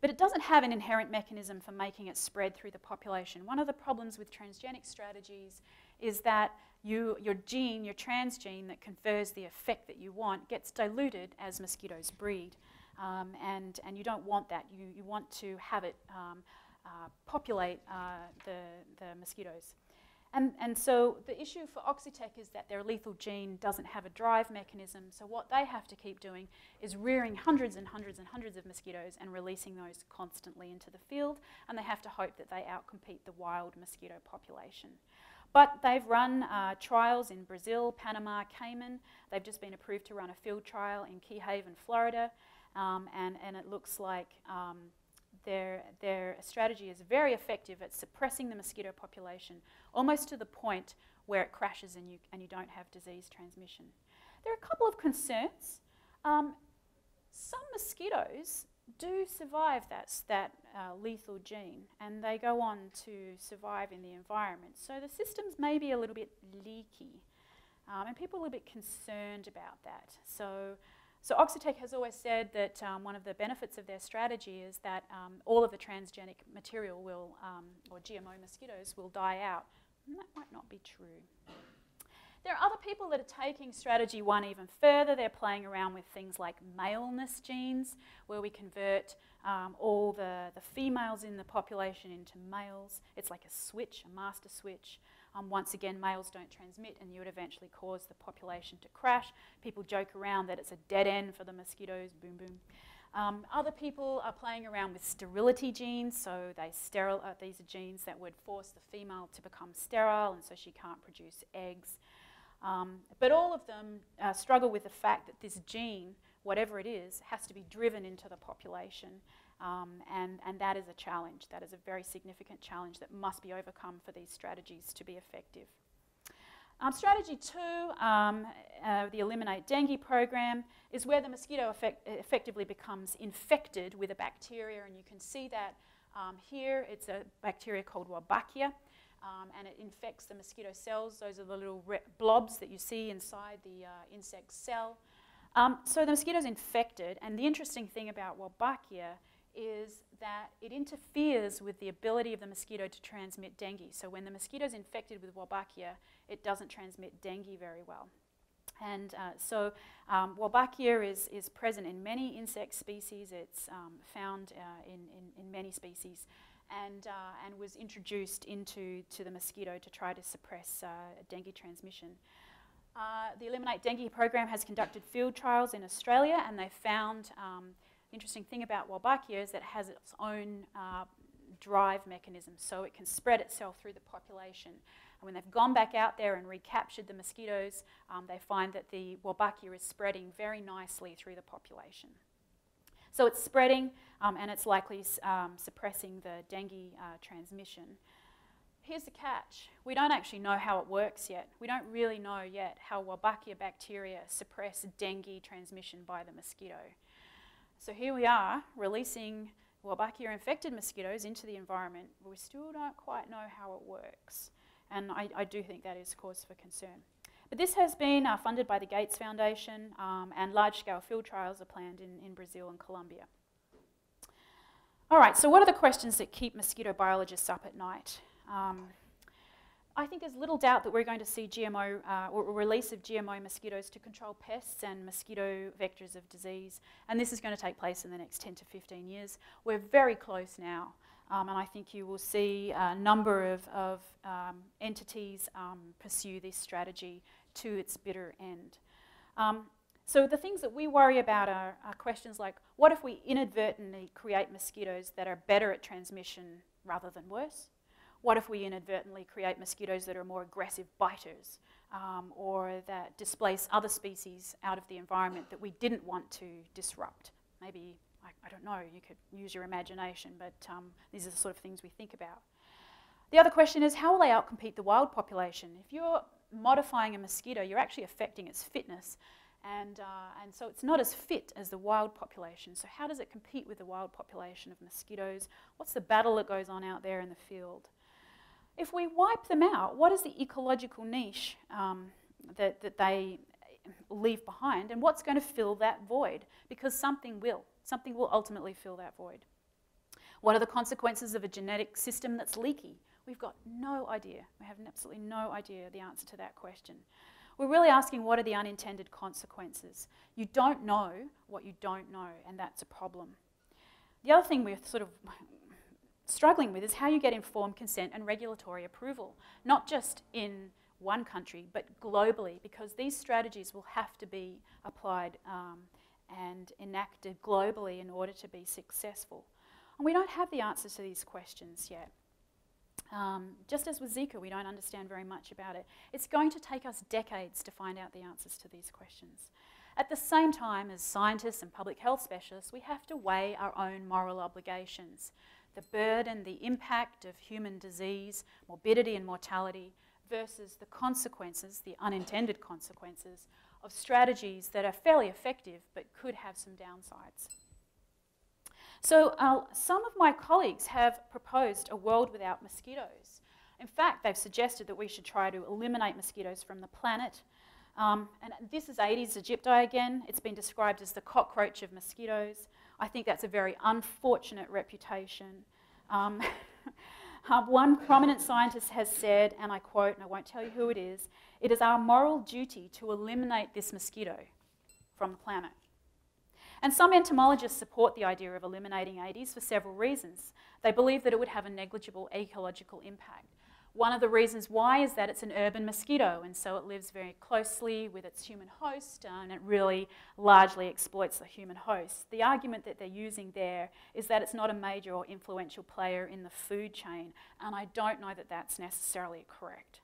But it doesn't have an inherent mechanism for making it spread through the population. One of the problems with transgenic strategies is that you, your gene, your transgene that confers the effect that you want, gets diluted as mosquitoes breed. Um, and, and you don't want that. You, you want to have it um, uh, populate uh, the, the mosquitoes. And, and so the issue for Oxitec is that their lethal gene doesn't have a drive mechanism. So what they have to keep doing is rearing hundreds and hundreds and hundreds of mosquitoes and releasing those constantly into the field. And they have to hope that they outcompete the wild mosquito population. But they've run uh, trials in Brazil, Panama, Cayman. They've just been approved to run a field trial in Key Haven, Florida. Um, and, and it looks like um, their, their strategy is very effective at suppressing the mosquito population almost to the point where it crashes and you, and you don't have disease transmission. There are a couple of concerns. Um, some mosquitoes do survive that, that uh, lethal gene and they go on to survive in the environment. So the systems may be a little bit leaky um, and people are a little bit concerned about that. So so Oxitec has always said that um, one of the benefits of their strategy is that um, all of the transgenic material will, um, or GMO mosquitoes, will die out. And that might not be true. There are other people that are taking strategy one even further. They're playing around with things like maleness genes, where we convert um, all the, the females in the population into males. It's like a switch, a master switch. Um, once again, males don't transmit, and you would eventually cause the population to crash. People joke around that it's a dead end for the mosquitoes, boom, boom. Um, other people are playing around with sterility genes, so they sterile, uh, these are genes that would force the female to become sterile, and so she can't produce eggs. Um, but all of them uh, struggle with the fact that this gene, whatever it is, has to be driven into the population. Um, and, and that is a challenge. That is a very significant challenge that must be overcome for these strategies to be effective. Um, strategy two, um, uh, the Eliminate Dengue program, is where the mosquito effect effectively becomes infected with a bacteria, and you can see that um, here. It's a bacteria called Wolbachia, um, and it infects the mosquito cells. Those are the little blobs that you see inside the uh, insect cell. Um, so the mosquito is infected, and the interesting thing about Wolbachia is that it interferes with the ability of the mosquito to transmit dengue. So when the mosquito is infected with Wolbachia, it doesn't transmit dengue very well. And uh, so um, Wolbachia is, is present in many insect species. It's um, found uh, in, in, in, many species and, uh, and was introduced into to the mosquito to try to suppress uh, dengue transmission. Uh, the Eliminate Dengue program has conducted field trials in Australia and they found um, interesting thing about Wolbachia is that it has its own uh, drive mechanism, so it can spread itself through the population. And when they've gone back out there and recaptured the mosquitoes, um, they find that the Wolbachia is spreading very nicely through the population. So it's spreading um, and it's likely um, suppressing the dengue uh, transmission. Here's the catch. We don't actually know how it works yet. We don't really know yet how Wolbachia bacteria suppress dengue transmission by the mosquito. So here we are releasing Wolbachia infected mosquitoes into the environment, but we still don't quite know how it works. And I, I do think that is cause for concern. But this has been uh, funded by the Gates Foundation, um, and large scale field trials are planned in, in Brazil and Colombia. All right, so what are the questions that keep mosquito biologists up at night? Um, I think there's little doubt that we're going to see GMO uh, or release of GMO mosquitoes to control pests and mosquito vectors of disease, and this is going to take place in the next 10 to 15 years. We're very close now, um, and I think you will see a number of, of um, entities um, pursue this strategy to its bitter end. Um, so the things that we worry about are, are questions like, what if we inadvertently create mosquitoes that are better at transmission rather than worse? What if we inadvertently create mosquitoes that are more aggressive biters um, or that displace other species out of the environment that we didn't want to disrupt? Maybe, I, I don't know, you could use your imagination, but um, these are the sort of things we think about. The other question is how will they outcompete the wild population? If you're modifying a mosquito, you're actually affecting its fitness. And, uh, and so it's not as fit as the wild population. So, how does it compete with the wild population of mosquitoes? What's the battle that goes on out there in the field? If we wipe them out, what is the ecological niche um, that, that they leave behind, and what's going to fill that void? Because something will. Something will ultimately fill that void. What are the consequences of a genetic system that's leaky? We've got no idea. We have absolutely no idea the answer to that question. We're really asking what are the unintended consequences? You don't know what you don't know, and that's a problem. The other thing we're sort of struggling with is how you get informed consent and regulatory approval, not just in one country, but globally, because these strategies will have to be applied um, and enacted globally in order to be successful. And we don't have the answers to these questions yet. Um, just as with Zika, we don't understand very much about it. It's going to take us decades to find out the answers to these questions. At the same time, as scientists and public health specialists, we have to weigh our own moral obligations the burden, the impact of human disease, morbidity, and mortality versus the consequences, the unintended consequences, of strategies that are fairly effective but could have some downsides. So, uh, some of my colleagues have proposed a world without mosquitoes. In fact, they've suggested that we should try to eliminate mosquitoes from the planet. Um, and this is Aedes aegypti again. It's been described as the cockroach of mosquitoes. I think that's a very unfortunate reputation. Um, [LAUGHS] uh, one prominent scientist has said, and I quote, and I won't tell you who it is it is our moral duty to eliminate this mosquito from the planet. And some entomologists support the idea of eliminating Aedes for several reasons. They believe that it would have a negligible ecological impact. One of the reasons why is that it's an urban mosquito, and so it lives very closely with its human host, uh, and it really largely exploits the human host. The argument that they're using there is that it's not a major or influential player in the food chain, and I don't know that that's necessarily correct.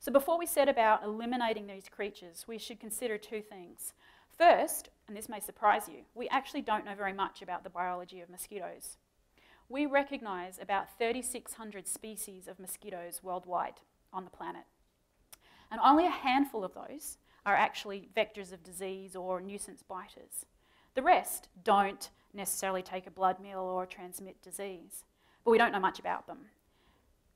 So before we set about eliminating these creatures, we should consider two things. First, and this may surprise you, we actually don't know very much about the biology of mosquitoes we recognize about 3,600 species of mosquitoes worldwide on the planet. And only a handful of those are actually vectors of disease or nuisance biters. The rest don't necessarily take a blood meal or transmit disease, but we don't know much about them.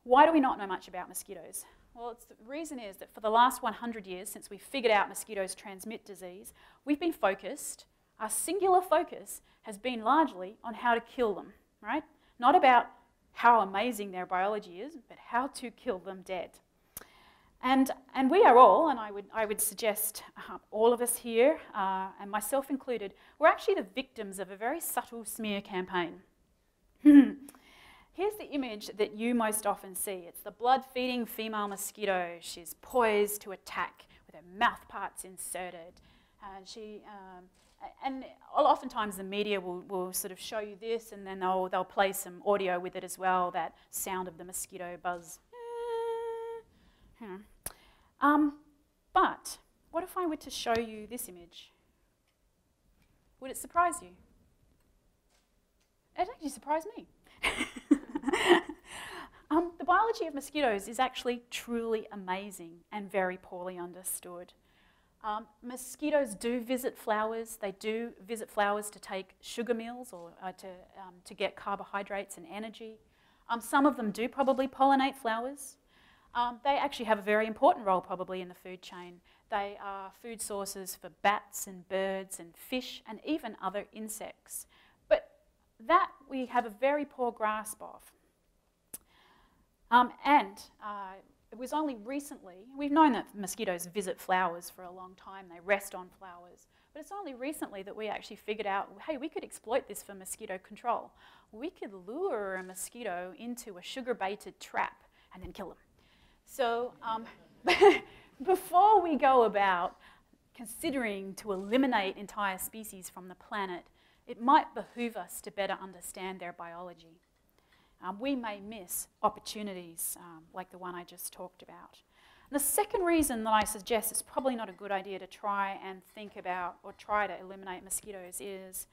Why do we not know much about mosquitoes? Well, the reason is that for the last 100 years, since we figured out mosquitoes transmit disease, we've been focused, our singular focus has been largely on how to kill them, right? Not about how amazing their biology is, but how to kill them dead. And, and we are all, and I would, I would suggest uh, all of us here, uh, and myself included, we're actually the victims of a very subtle smear campaign. [LAUGHS] Here's the image that you most often see. It's the blood feeding female mosquito. She's poised to attack with her mouth parts inserted. And she um, and oftentimes the media will, will sort of show you this and then they'll, they'll play some audio with it as well, that sound of the mosquito buzz. Hmm. Um, but what if I were to show you this image? Would it surprise you? It actually surprised me. [LAUGHS] um, the biology of mosquitoes is actually truly amazing and very poorly understood. Um, mosquitoes do visit flowers. They do visit flowers to take sugar meals or uh, to, um, to get carbohydrates and energy. Um, some of them do probably pollinate flowers. Um, they actually have a very important role probably in the food chain. They are food sources for bats and birds and fish and even other insects. But that we have a very poor grasp of. Um, and uh, it was only recently, we've known that mosquitoes visit flowers for a long time, they rest on flowers, but it's only recently that we actually figured out hey, we could exploit this for mosquito control. We could lure a mosquito into a sugar baited trap and then kill them. So, um, [LAUGHS] before we go about considering to eliminate entire species from the planet, it might behoove us to better understand their biology um, we may miss opportunities um, like the one I just talked about. And the second reason that I suggest it's probably not a good idea to try and think about or try to eliminate mosquitoes is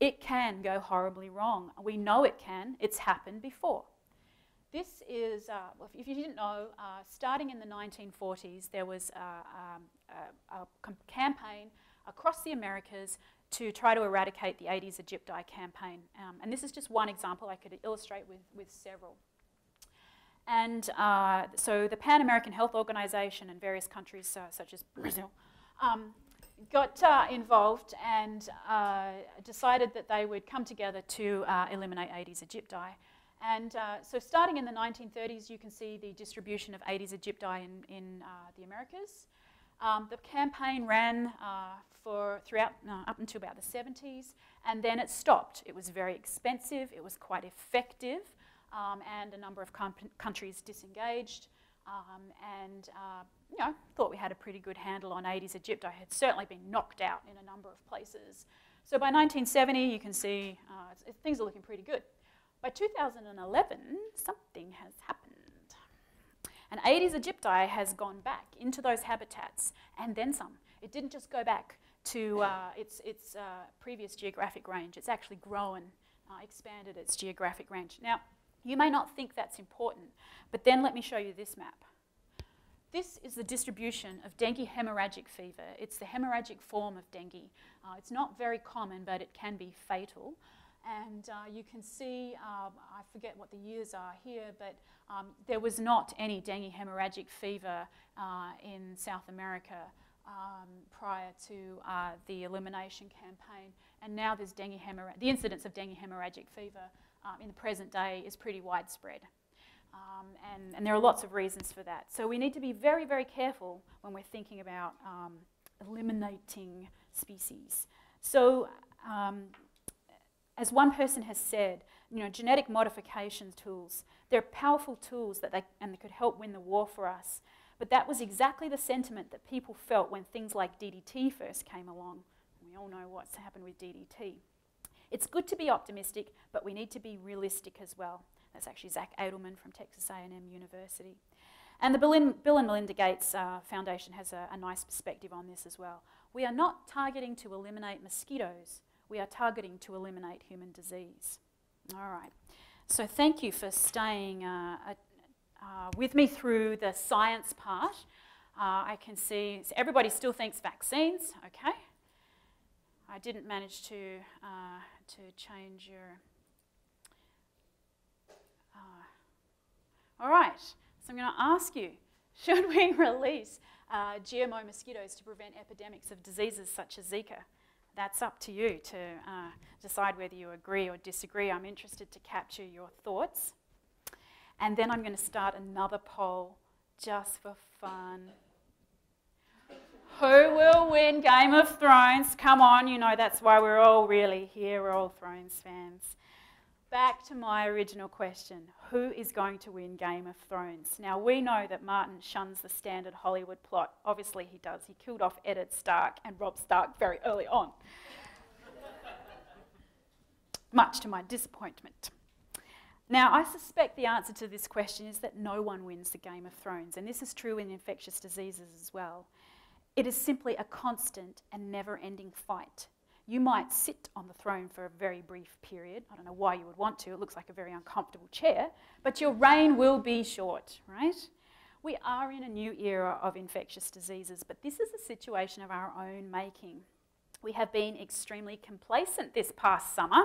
it can go horribly wrong. We know it can, it's happened before. This is, uh, if you didn't know, uh, starting in the 1940s, there was a, um, a, a campaign across the Americas to try to eradicate the Aedes aegypti campaign. Um, and this is just one example I could illustrate with, with several. And uh, so the Pan American Health Organization and various countries, uh, such as Brazil, um, got uh, involved and uh, decided that they would come together to uh, eliminate Aedes aegypti. And uh, so, starting in the 1930s, you can see the distribution of Aedes aegypti in, in the Americas. Um, the campaign ran uh, for throughout uh, up until about the 70s, and then it stopped. It was very expensive. It was quite effective, um, and a number of countries disengaged. Um, and uh, you know, thought we had a pretty good handle on Aedes Egypt. It had certainly been knocked out in a number of places. So by 1970, you can see uh, things are looking pretty good. By 2011, something has happened. And Aedes aegypti has gone back into those habitats and then some. It didn't just go back to uh, its, its uh, previous geographic range, it's actually grown, uh, expanded its geographic range. Now, you may not think that's important, but then let me show you this map. This is the distribution of dengue hemorrhagic fever. It's the hemorrhagic form of dengue. Uh, it's not very common, but it can be fatal. And uh, you can see, um, I forget what the years are here, but um, there was not any dengue hemorrhagic fever uh, in South America um, prior to uh, the elimination campaign. And now there's dengue hemorrhagic, the incidence of dengue hemorrhagic fever um, in the present day is pretty widespread. Um, and, and, there are lots of reasons for that. So we need to be very, very careful when we're thinking about um, eliminating species. So as one person has said, you know, genetic modification tools, they're powerful tools that they, and they could help win the war for us. But that was exactly the sentiment that people felt when things like DDT first came along. We all know what's happened with DDT. It's good to be optimistic, but we need to be realistic as well. That's actually Zach Adelman from Texas A&M University. And the Bill and Melinda Gates uh, Foundation has a, a nice perspective on this as well. We are not targeting to eliminate mosquitoes, we are targeting to eliminate human disease. All right. So thank you for staying uh, uh, with me through the science part. Uh, I can see so everybody still thinks vaccines. Okay. I didn't manage to uh, to change your. Uh, all right. So I'm going to ask you: [LAUGHS] Should we release uh, GMO mosquitoes to prevent epidemics of diseases such as Zika? That's up to you to uh, decide whether you agree or disagree. I'm interested to capture your thoughts. And then I'm going to start another poll just for fun. Who will win Game of Thrones? Come on, you know that's why we're all really here. We're all Thrones fans back to my original question who is going to win Game of Thrones? Now, we know that Martin shuns the standard Hollywood plot. Obviously, he does. He killed off Eddard Stark and Robb Stark very early on, [LAUGHS] much to my disappointment. Now, I suspect the answer to this question is that no one wins the Game of Thrones, and this is true in infectious diseases as well. It is simply a constant and never ending fight you might sit on the throne for a very brief period. I don't know why you would want to, it looks like a very uncomfortable chair, but your reign will be short, right? We are in a new era of infectious diseases, but this is a situation of our own making. We have been extremely complacent this past summer,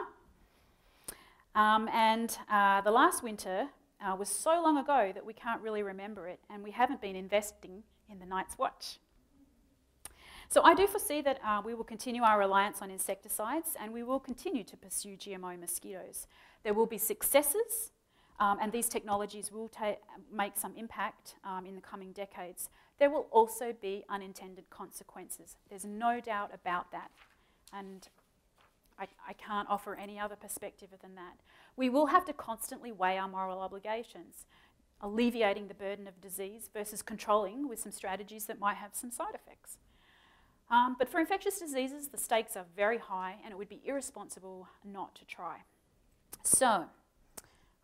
um, and uh, the last winter uh, was so long ago that we can't really remember it, and we haven't been investing in the Night's Watch. So I do foresee that uh, we will continue our reliance on insecticides and we will continue to pursue GMO mosquitoes. There will be successes um, and these technologies will make some impact um, in the coming decades. There will also be unintended consequences. There's no doubt about that. And I, I can't offer any other perspective than that. We will have to constantly weigh our moral obligations, alleviating the burden of disease versus controlling with some strategies that might have some side effects. Um, but for infectious diseases, the stakes are very high and it would be irresponsible not to try. So,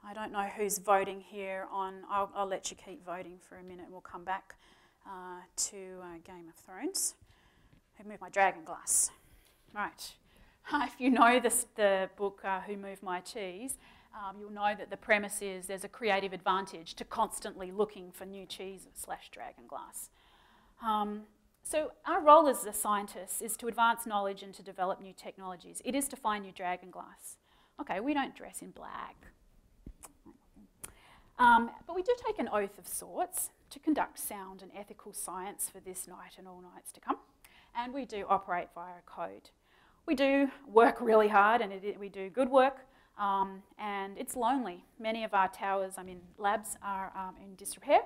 I don't know who's voting here on, I'll, I'll let you keep voting for a minute and we'll come back uh, to uh, Game of Thrones. Who moved my dragon glass? Right. [LAUGHS] if you know this, the book uh, Who Moved My Cheese, um, you'll know that the premise is there's a creative advantage to constantly looking for new cheese slash dragon glass. Um, so our role as a scientist is to advance knowledge and to develop new technologies. It is to find new dragon glass. Okay, we don't dress in black. Um, but we do take an oath of sorts to conduct sound and ethical science for this night and all nights to come. And we do operate via a code. We do work really hard and it, we do good work um, and it's lonely. Many of our towers, I mean labs, are um, in disrepair.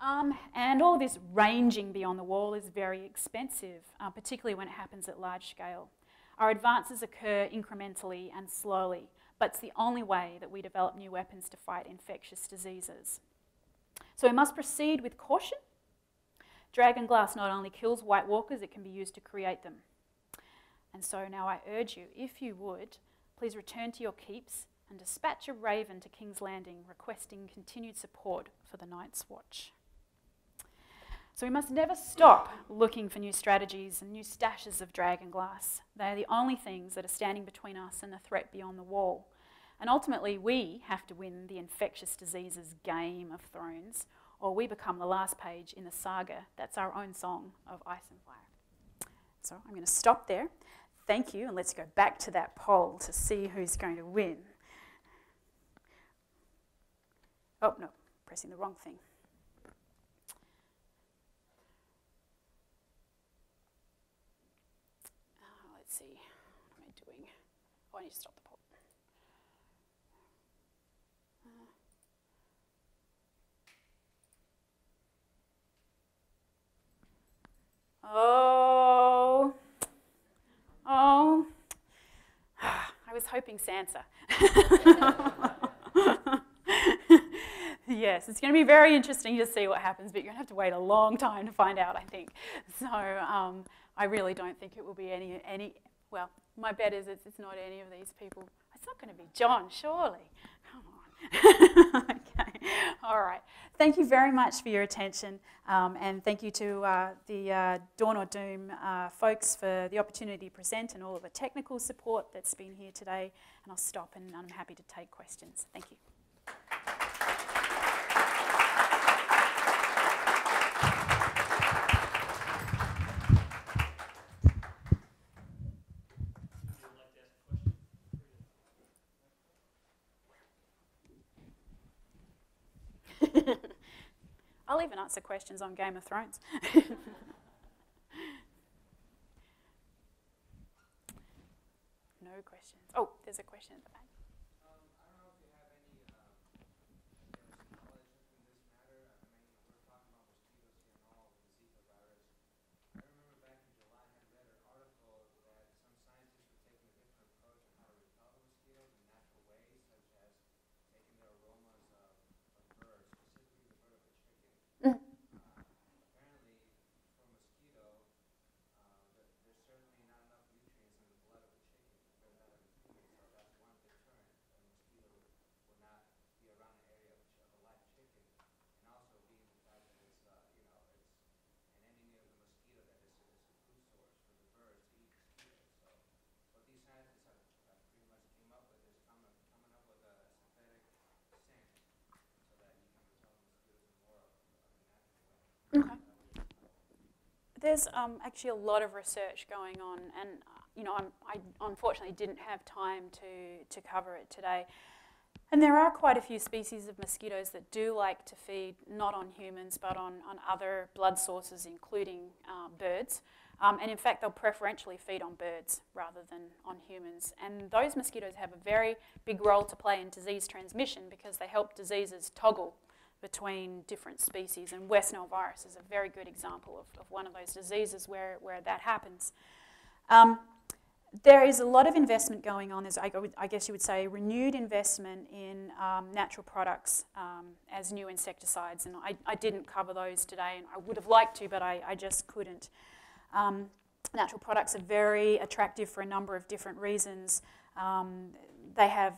Um, and all this ranging beyond the wall is very expensive, uh, particularly when it happens at large scale. Our advances occur incrementally and slowly, but it's the only way that we develop new weapons to fight infectious diseases. So we must proceed with caution. Dragon glass not only kills White Walkers, it can be used to create them. And so now I urge you, if you would, please return to your keeps and dispatch a raven to King's Landing requesting continued support for the Night's Watch. So we must never stop looking for new strategies and new stashes of dragon glass. They are the only things that are standing between us and the threat beyond the wall. And ultimately, we have to win the infectious diseases game of thrones, or we become the last page in the saga that's our own song of ice and fire. So I'm going to stop there. Thank you, and let's go back to that poll to see who's going to win. Oh, no, pressing the wrong thing. I need to stop the. Uh, oh, oh, [SIGHS] I was hoping Sansa. [LAUGHS] yes, it's going to be very interesting to see what happens, but you're going to have to wait a long time to find out, I think. So um, I really don't think it will be any, any well, my bet is it's, it's not any of these people. It's not going to be Jon, surely. Come on. [LAUGHS] okay. All right. Thank you very much for your attention. Um, and thank you to uh, the uh, Dawn or Doom uh, folks for the opportunity to present and all of the technical support that's been here today. And I'll stop and I'm happy to take questions. Thank you. I'll even answer questions on Game of Thrones. [LAUGHS] no questions. Oh, there's a question at the back. There's um, actually a lot of research going on, and you know, I'm, I unfortunately didn't have time to, to cover it today. And there are quite a few species of mosquitoes that do like to feed not on humans but on, on other blood sources, including uh, birds. Um, and in fact, they'll preferentially feed on birds rather than on humans. And those mosquitoes have a very big role to play in disease transmission because they help diseases toggle between different species. And West Nile virus is a very good example of, of one of those diseases where, where that happens. Um, there is a lot of investment going on. There's, I guess you would say, renewed investment in um, natural products um, as new insecticides. And I, I, didn't cover those today, and I would have liked to, but I, I just couldn't. Um, natural products are very attractive for a number of different reasons. They have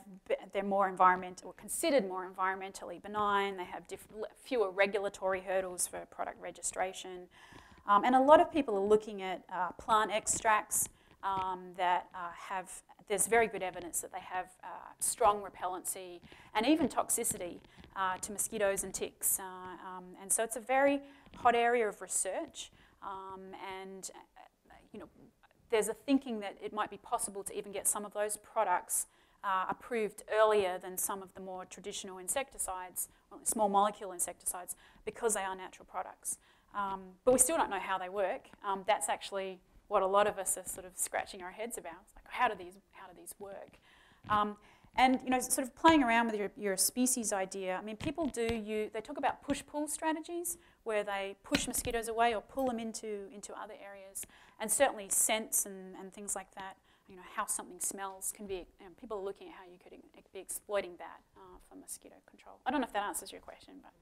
they're more environmental, considered more environmentally benign. They have fewer regulatory hurdles for product registration, um, and a lot of people are looking at uh, plant extracts um, that uh, have. There's very good evidence that they have uh, strong repellency and even toxicity uh, to mosquitoes and ticks. Uh, um, and so it's a very hot area of research. Um, and uh, you know, there's a thinking that it might be possible to even get some of those products uh, approved earlier than some of the more traditional insecticides, small molecule insecticides, because they are natural products. Um, but we still don't know how they work. Um, that's actually what a lot of us are sort of scratching our heads about. It's like, how do these, how do these work? Um, and you know, sort of playing around with your, your species idea. I mean, people do you they talk about push-pull strategies where they push mosquitoes away or pull them into into other areas, and certainly scents and, and things like that. You know, how something smells can be. You know, people are looking at how you could be exploiting that uh, for mosquito control. I don't know if that answers your question, but.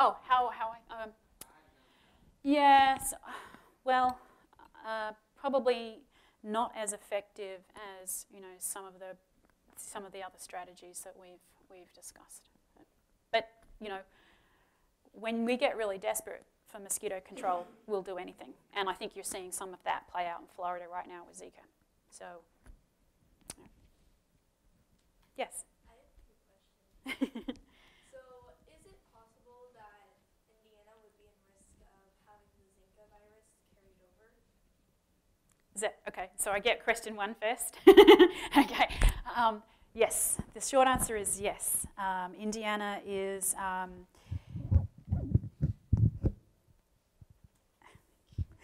Oh, how how I um, yes, well, uh, probably not as effective as you know some of the some of the other strategies that we've we've discussed. But you know, when we get really desperate for mosquito control, we'll do anything. And I think you're seeing some of that play out in Florida right now with Zika. So, yeah. yes. [LAUGHS] Is it? Okay, so I get question one first. [LAUGHS] okay. Um, yes, the short answer is yes. Um, Indiana is. Um,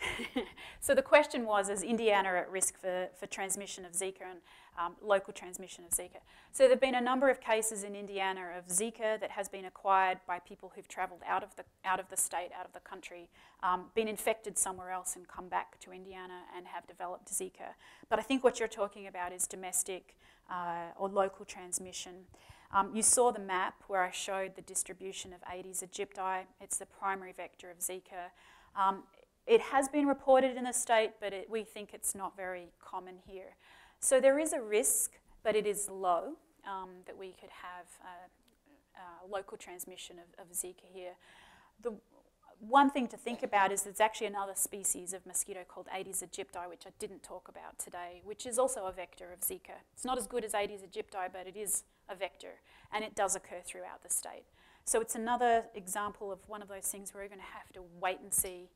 [LAUGHS] so the question was, is Indiana at risk for, for transmission of Zika? And um, local transmission of Zika. So there have been a number of cases in Indiana of Zika that has been acquired by people who've travelled out of the out of the state, out of the country, um, been infected somewhere else, and come back to Indiana and have developed Zika. But I think what you're talking about is domestic uh, or local transmission. Um, you saw the map where I showed the distribution of Aedes aegypti. It's the primary vector of Zika. Um, it has been reported in the state, but it, we think it's not very common here. So there is a risk, but it is low, um, that we could have uh, uh, local transmission of, of Zika here. The one thing to think about is there's actually another species of mosquito called Aedes aegypti, which I didn't talk about today, which is also a vector of Zika. It's not as good as Aedes aegypti, but it is a vector, and it does occur throughout the state. So it's another example of one of those things where we're going to have to wait and see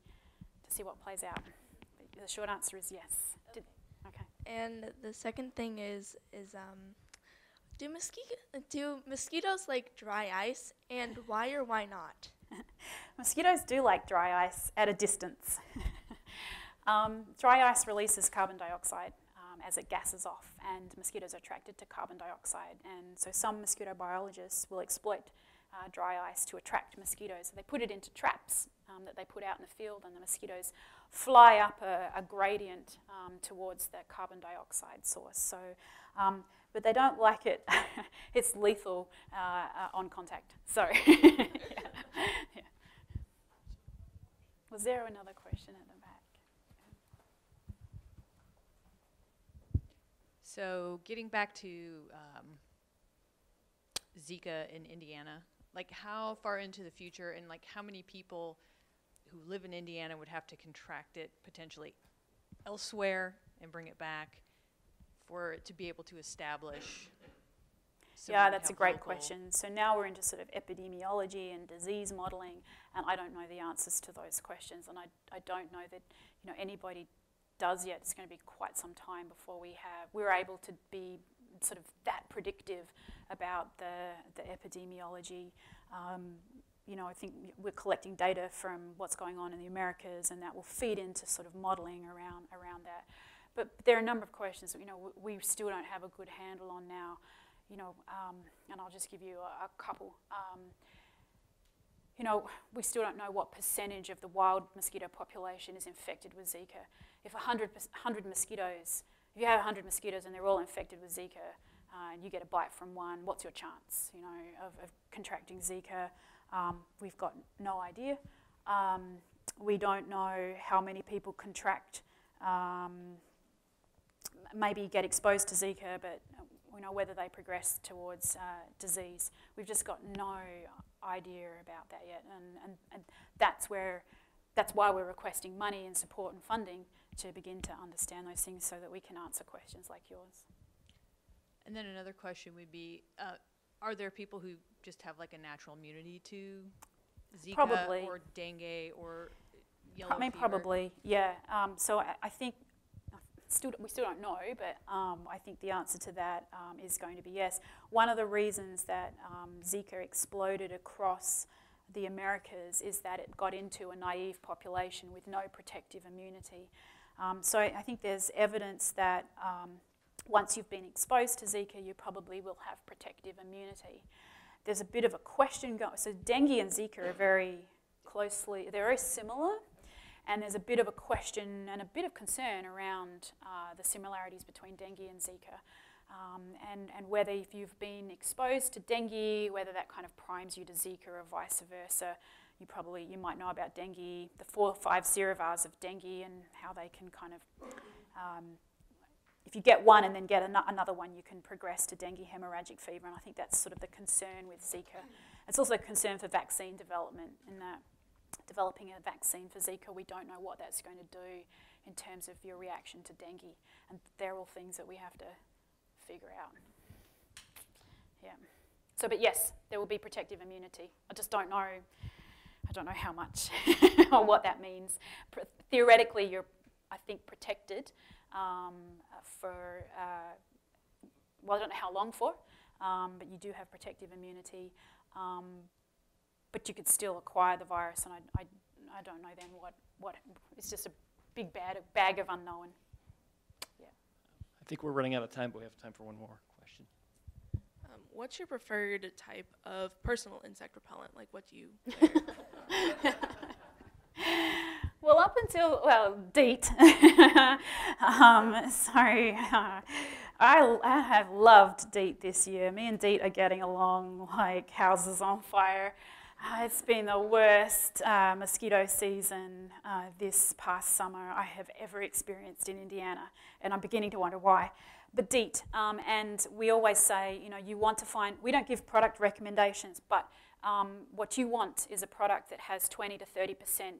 to see what plays out. The short answer is yes. Okay. And the second thing is is um, do mosquito do mosquitoes like dry ice, and why or why not? [LAUGHS] Mosquitoes do like dry ice at a distance. [LAUGHS] um, dry ice releases carbon dioxide um, as it gases off, and mosquitoes are attracted to carbon dioxide. And so some mosquito biologists will exploit uh, dry ice to attract mosquitoes. So they put it into traps um, that they put out in the field, and the mosquitoes fly up a, a gradient um, towards the carbon dioxide source. So, um, but they don't like it. [LAUGHS] it's lethal uh, uh, on contact. So, [LAUGHS] yeah. yeah. Was there another question at the back? So, getting back to um, Zika in Indiana, like how far into the future and like how many people who live in Indiana would have to contract it potentially elsewhere and bring it back for it to be able to establish Yeah, that's a great question. So now we're into sort of epidemiology and disease modelling, and I don't know the answers to those questions, and I, I don't know that you know anybody does yet. It's going to be quite some time before we have we're able to be sort of that predictive about the the epidemiology. Um, you know, I think we're collecting data from what's going on in the Americas, and that will feed into sort of modelling around around that. But there are a number of questions that you know we, we still don't have a good handle on now you know, um, and I'll just give you a, a couple. Um, you know, we still don't know what percentage of the wild mosquito population is infected with Zika. If 100, 100 mosquitoes, if you have 100 mosquitoes and they're all infected with Zika, uh, and you get a bite from one, what's your chance, you know, of, of contracting Zika? Um, we've got no idea. Um, we don't know how many people contract, um, maybe get exposed to Zika, but we know whether they progress towards uh, disease. We've just got no idea about that yet, and, and, and that's where that's why we're requesting money and support and funding to begin to understand those things so that we can answer questions like yours. And then another question would be, uh, are there people who just have like a natural immunity to Zika Probably. or dengue or yellow I mean, fever? probably, yeah. Um, so I, I think still, we still don't know, but um, I think the answer to that um, is going to be yes. One of the reasons that um, Zika exploded across the Americas is that it got into a naive population with no protective immunity. Um, so I, think there's evidence that um, once you've been exposed to Zika, you probably will have protective immunity. There's a bit of a question going. So dengue and Zika are very closely, they're very similar and there's a bit of a question and a bit of concern around uh, the similarities between dengue and Zika. Um, and, and whether if you've been exposed to dengue, whether that kind of primes you to Zika or vice versa. You probably, you might know about dengue, the four or five serovars of dengue and how they can kind of, um, if you get one and then get an- another one, you can progress to dengue hemorrhagic fever. And I think that's sort of the concern with Zika. It's also a concern for vaccine development in that developing a vaccine for Zika, we don't know what that's going to do in terms of your reaction to dengue. And they're all things that we have to figure out. Yeah. So, but yes, there will be protective immunity. I just don't know. I don't know how much [LAUGHS] or what that means. Theoretically, you're, I think, protected um, for. Uh, well, I don't know how long for, um, but you do have protective immunity. Um, but you could still acquire the virus, and I, I, I don't know then what, what. It's just a big bag, bag of unknown. I think we're running out of time, but we have time for one more question. Um, what's your preferred type of personal insect repellent? Like, what do you? [LAUGHS] Well, up until well, DEET. [LAUGHS] um, sorry, uh, [LAUGHS] I, I have loved DEET this year. Me and DEET are getting along like houses on fire. Uh, it's been the worst uh, mosquito season uh, this past summer I have ever experienced in Indiana, and I'm beginning to wonder why. But DEET, um, and we always say, you know, you want to find. We don't give product recommendations, but um, what you want is a product that has 20 to 30%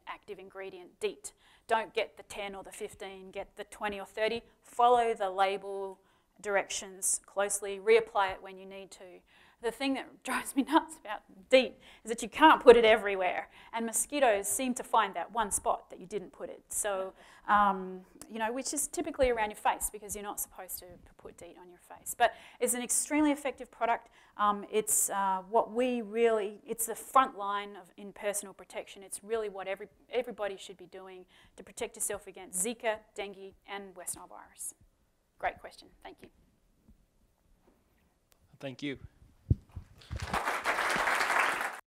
active ingredient DEET. Don't get the 10 or the 15, get the 20 or 30. Follow the label directions closely, reapply it when you need to. The thing that [LAUGHS] drives me nuts about DEET is that you can't put it everywhere, and mosquitoes seem to find that one spot that you didn't put it. So, um, you know, which is typically around your face because you're not supposed to put DEET on your face. But it's an extremely effective product. Um, it's uh, what we really, it's the front line of in personal protection. It's really what every, everybody should be doing to protect yourself against Zika, dengue, and West Nile virus. Great question. Thank you. Thank you. Thank you.